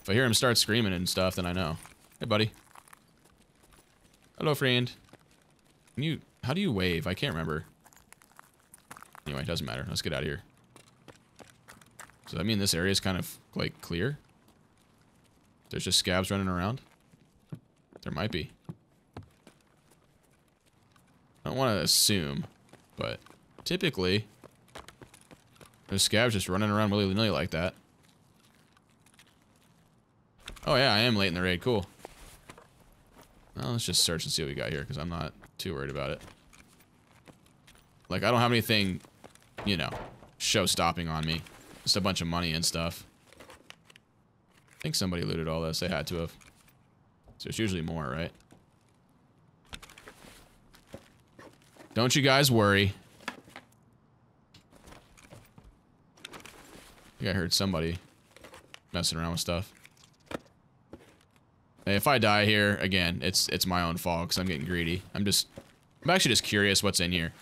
If I hear him start screaming and stuff, then I know. Hey, buddy. Hello, friend. Can you... How do you wave? I can't remember. Anyway, it doesn't matter. Let's get out of here. So that mean this area is kind of, like, clear? There's just scavs running around? There might be. I don't want to assume, but typically, there's scavs just running around willy-nilly like that. Oh yeah, I am late in the raid. Cool. Well, let's just search and see what we got here, because I'm not too worried about it. Like, I don't have anything, you know, show-stopping on me. Just a bunch of money and stuff. I think somebody looted all this. They had to have. So it's usually more, right? Don't you guys worry. I think I heard somebody messing around with stuff. If I die here, again, it's it's my own fault because I'm getting greedy. I'm just, I'm actually just curious what's in here.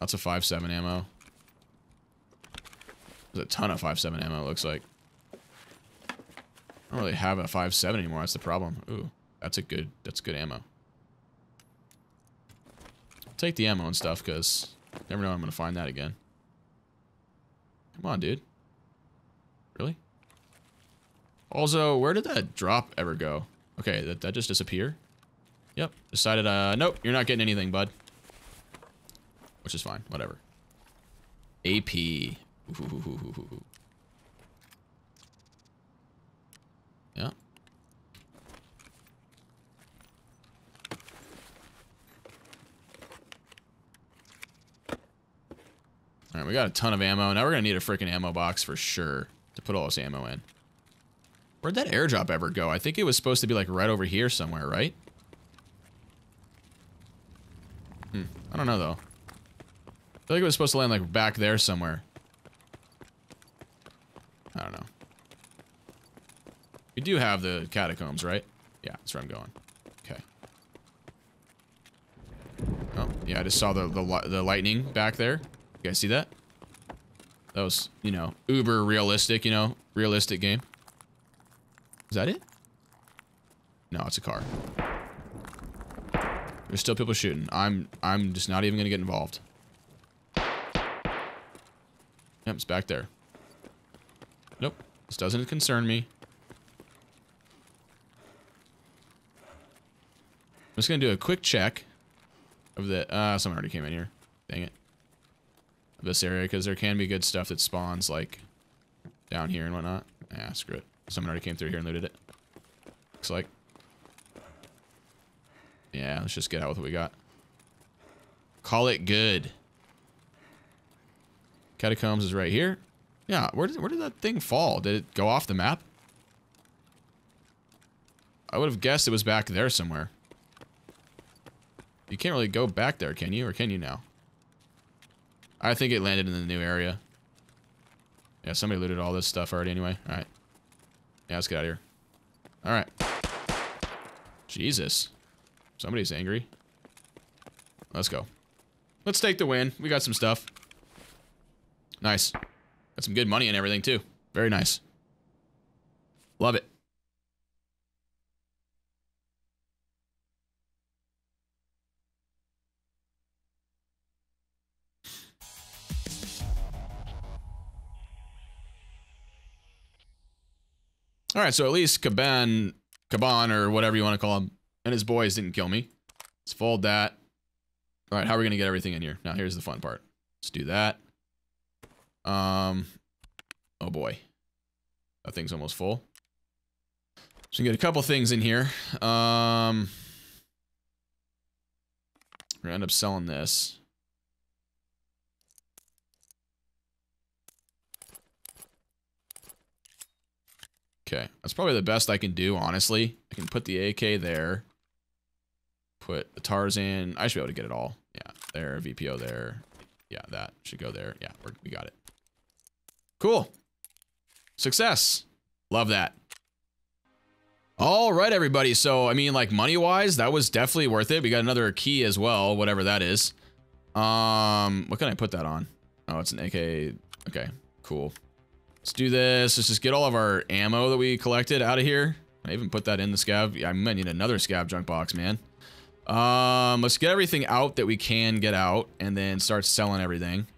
Lots of 5.7 ammo. There's a ton of 5.7 ammo, it looks like. I don't really have a 5.7 anymore, that's the problem. Ooh, that's a good, that's good ammo. I'll take the ammo and stuff, because never know I'm going to find that again. Come on, dude. Really? Also, where did that drop ever go? Okay, that, that just disappear? Yep, decided, uh, nope, you're not getting anything, bud. Which is fine, whatever. AP. Yeah. Alright, we got a ton of ammo. Now we're gonna need a freaking ammo box for sure to put all this ammo in. Where'd that airdrop ever go? I think it was supposed to be like right over here somewhere, right? Hmm. I don't know though. I feel like it was supposed to land like back there somewhere. I don't know. We do have the catacombs, right? Yeah, that's where I'm going. Okay. Oh, yeah, I just saw the, the, the lightning back there. You guys see that? That was, you know, uber realistic, you know, realistic game. Is that it? No, it's a car. There's still people shooting. I'm I'm just not even gonna get involved. Yep, it's back there. Nope. This doesn't concern me. I'm just gonna do a quick check of the uh someone already came in here. Dang it. Of this area, because there can be good stuff that spawns like down here and whatnot. Yeah, screw it. Someone already came through here and looted it. Looks like. Yeah, let's just get out with what we got. Call it good. Catacombs is right here. Yeah, where did, where did that thing fall? Did it go off the map? I would have guessed it was back there somewhere. You can't really go back there, can you? Or can you now? I think it landed in the new area. Yeah, somebody looted all this stuff already anyway. Alright. Yeah, let's get out of here. Alright. Jesus. Somebody's angry. Let's go. Let's take the win. We got some stuff. Nice. Got some good money and everything, too. Very nice. Love it. All right, so at least Kaban, Kaban, or whatever you want to call him, and his boys didn't kill me. Let's fold that. All right, how are we going to get everything in here? Now, here's the fun part. Let's do that. Um, oh boy. That thing's almost full. So we get a couple things in here. Um, we're going to end up selling this. Okay, that's probably the best I can do, honestly. I can put the AK there. Put the Tarzan. I should be able to get it all. Yeah, there, VPO there. Yeah, that should go there. Yeah, we got it. Cool. Success. Love that. All right, everybody. So, I mean, like, money-wise, that was definitely worth it. We got another key as well, whatever that is. Um, what can I put that on? Oh, it's an AK. Okay, cool. Let's do this. Let's just get all of our ammo that we collected out of here. I even put that in the scav. I might need another scav junk box, man. Um, let's get everything out that we can get out and then start selling everything.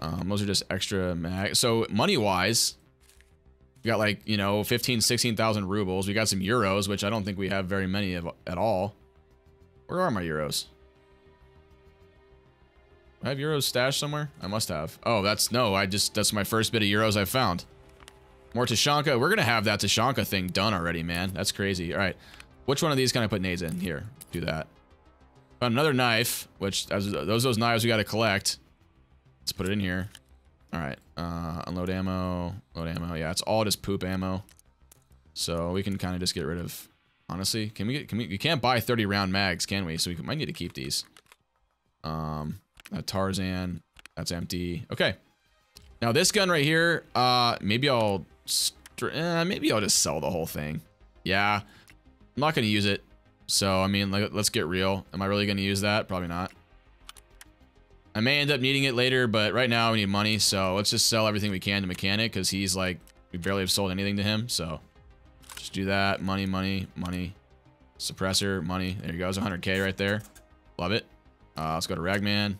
Um, those are just extra mag. So money-wise, we got like, you know, 15, 16,000 rubles. We got some euros, which I don't think we have very many of at all. Where are my euros? I have euros stashed somewhere? I must have. Oh, that's, no, I just, that's my first bit of euros I've found. More Tushonka. We're to have that Tushonka thing done already, man. That's crazy. All right. Which one of these can I put nades in? Here, do that. Found another knife, which, those those knives we got to collect. Let's put it in here. All right. Uh, unload ammo. Load ammo. Yeah, it's all just poop ammo. So we can kind of just get rid of, honestly, can we get, can we, you can't buy 30 round mags, can we? So we might need to keep these. Um, Tarzan. That's empty. Okay. Now this gun right here, uh, maybe I'll, eh, maybe I'll just sell the whole thing. Yeah. I'm not to use it. So, I mean, like, let's get real. Am I really to use that? Probably not. I may end up needing it later, but right now we need money. So let's just sell everything we can to Mechanic because he's like, we barely have sold anything to him. So just do that. Money, money, money. Suppressor, money. There you go. It's 100k right there. Love it. Uh, let's go to Ragman.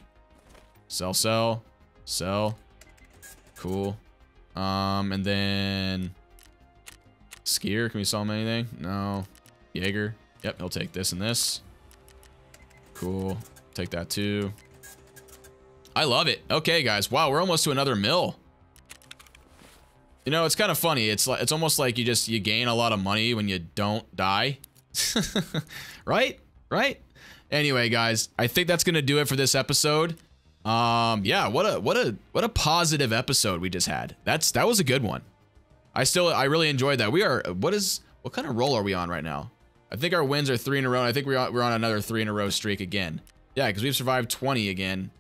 Sell, sell, sell. Cool. Um, and then skier. Can we sell him anything? No. Jaeger. Yep, he'll take this and this. Cool. Take that too. I love it. Okay, guys. Wow, we're almost to another mill. You know, it's kind of funny. It's like it's almost like you just you gain a lot of money when you don't die. right? Right? Anyway, guys, I think that's going to do it for this episode. Um, yeah, what a what a what a positive episode we just had. That's that was a good one. I still I really enjoyed that. We are what is what kind of roll are we on right now? I think our wins are three in a row. I think we're we're on another three in a row streak again. Yeah, because we've survived 20 again.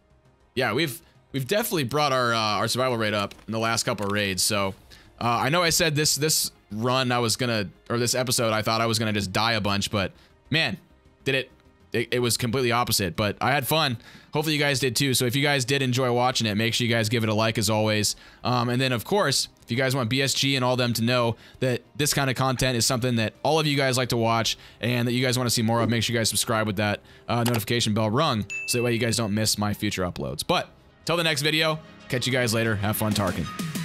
Yeah, we've we've definitely brought our uh, our survival rate up in the last couple raids. So uh, I know I said this this run I was gonna or this episode I thought I was gonna just die a bunch, but man, did it it, it was completely opposite. But I had fun. Hopefully you guys did too. So if you guys did enjoy watching it, make sure you guys give it a like as always. Um, and then of course, if you guys want BSG and all them to know that this kind of content is something that all of you guys like to watch and that you guys want to see more of, make sure you guys subscribe with that uh, notification bell rung so that way you guys don't miss my future uploads. But till the next video, catch you guys later. Have fun Tarkin.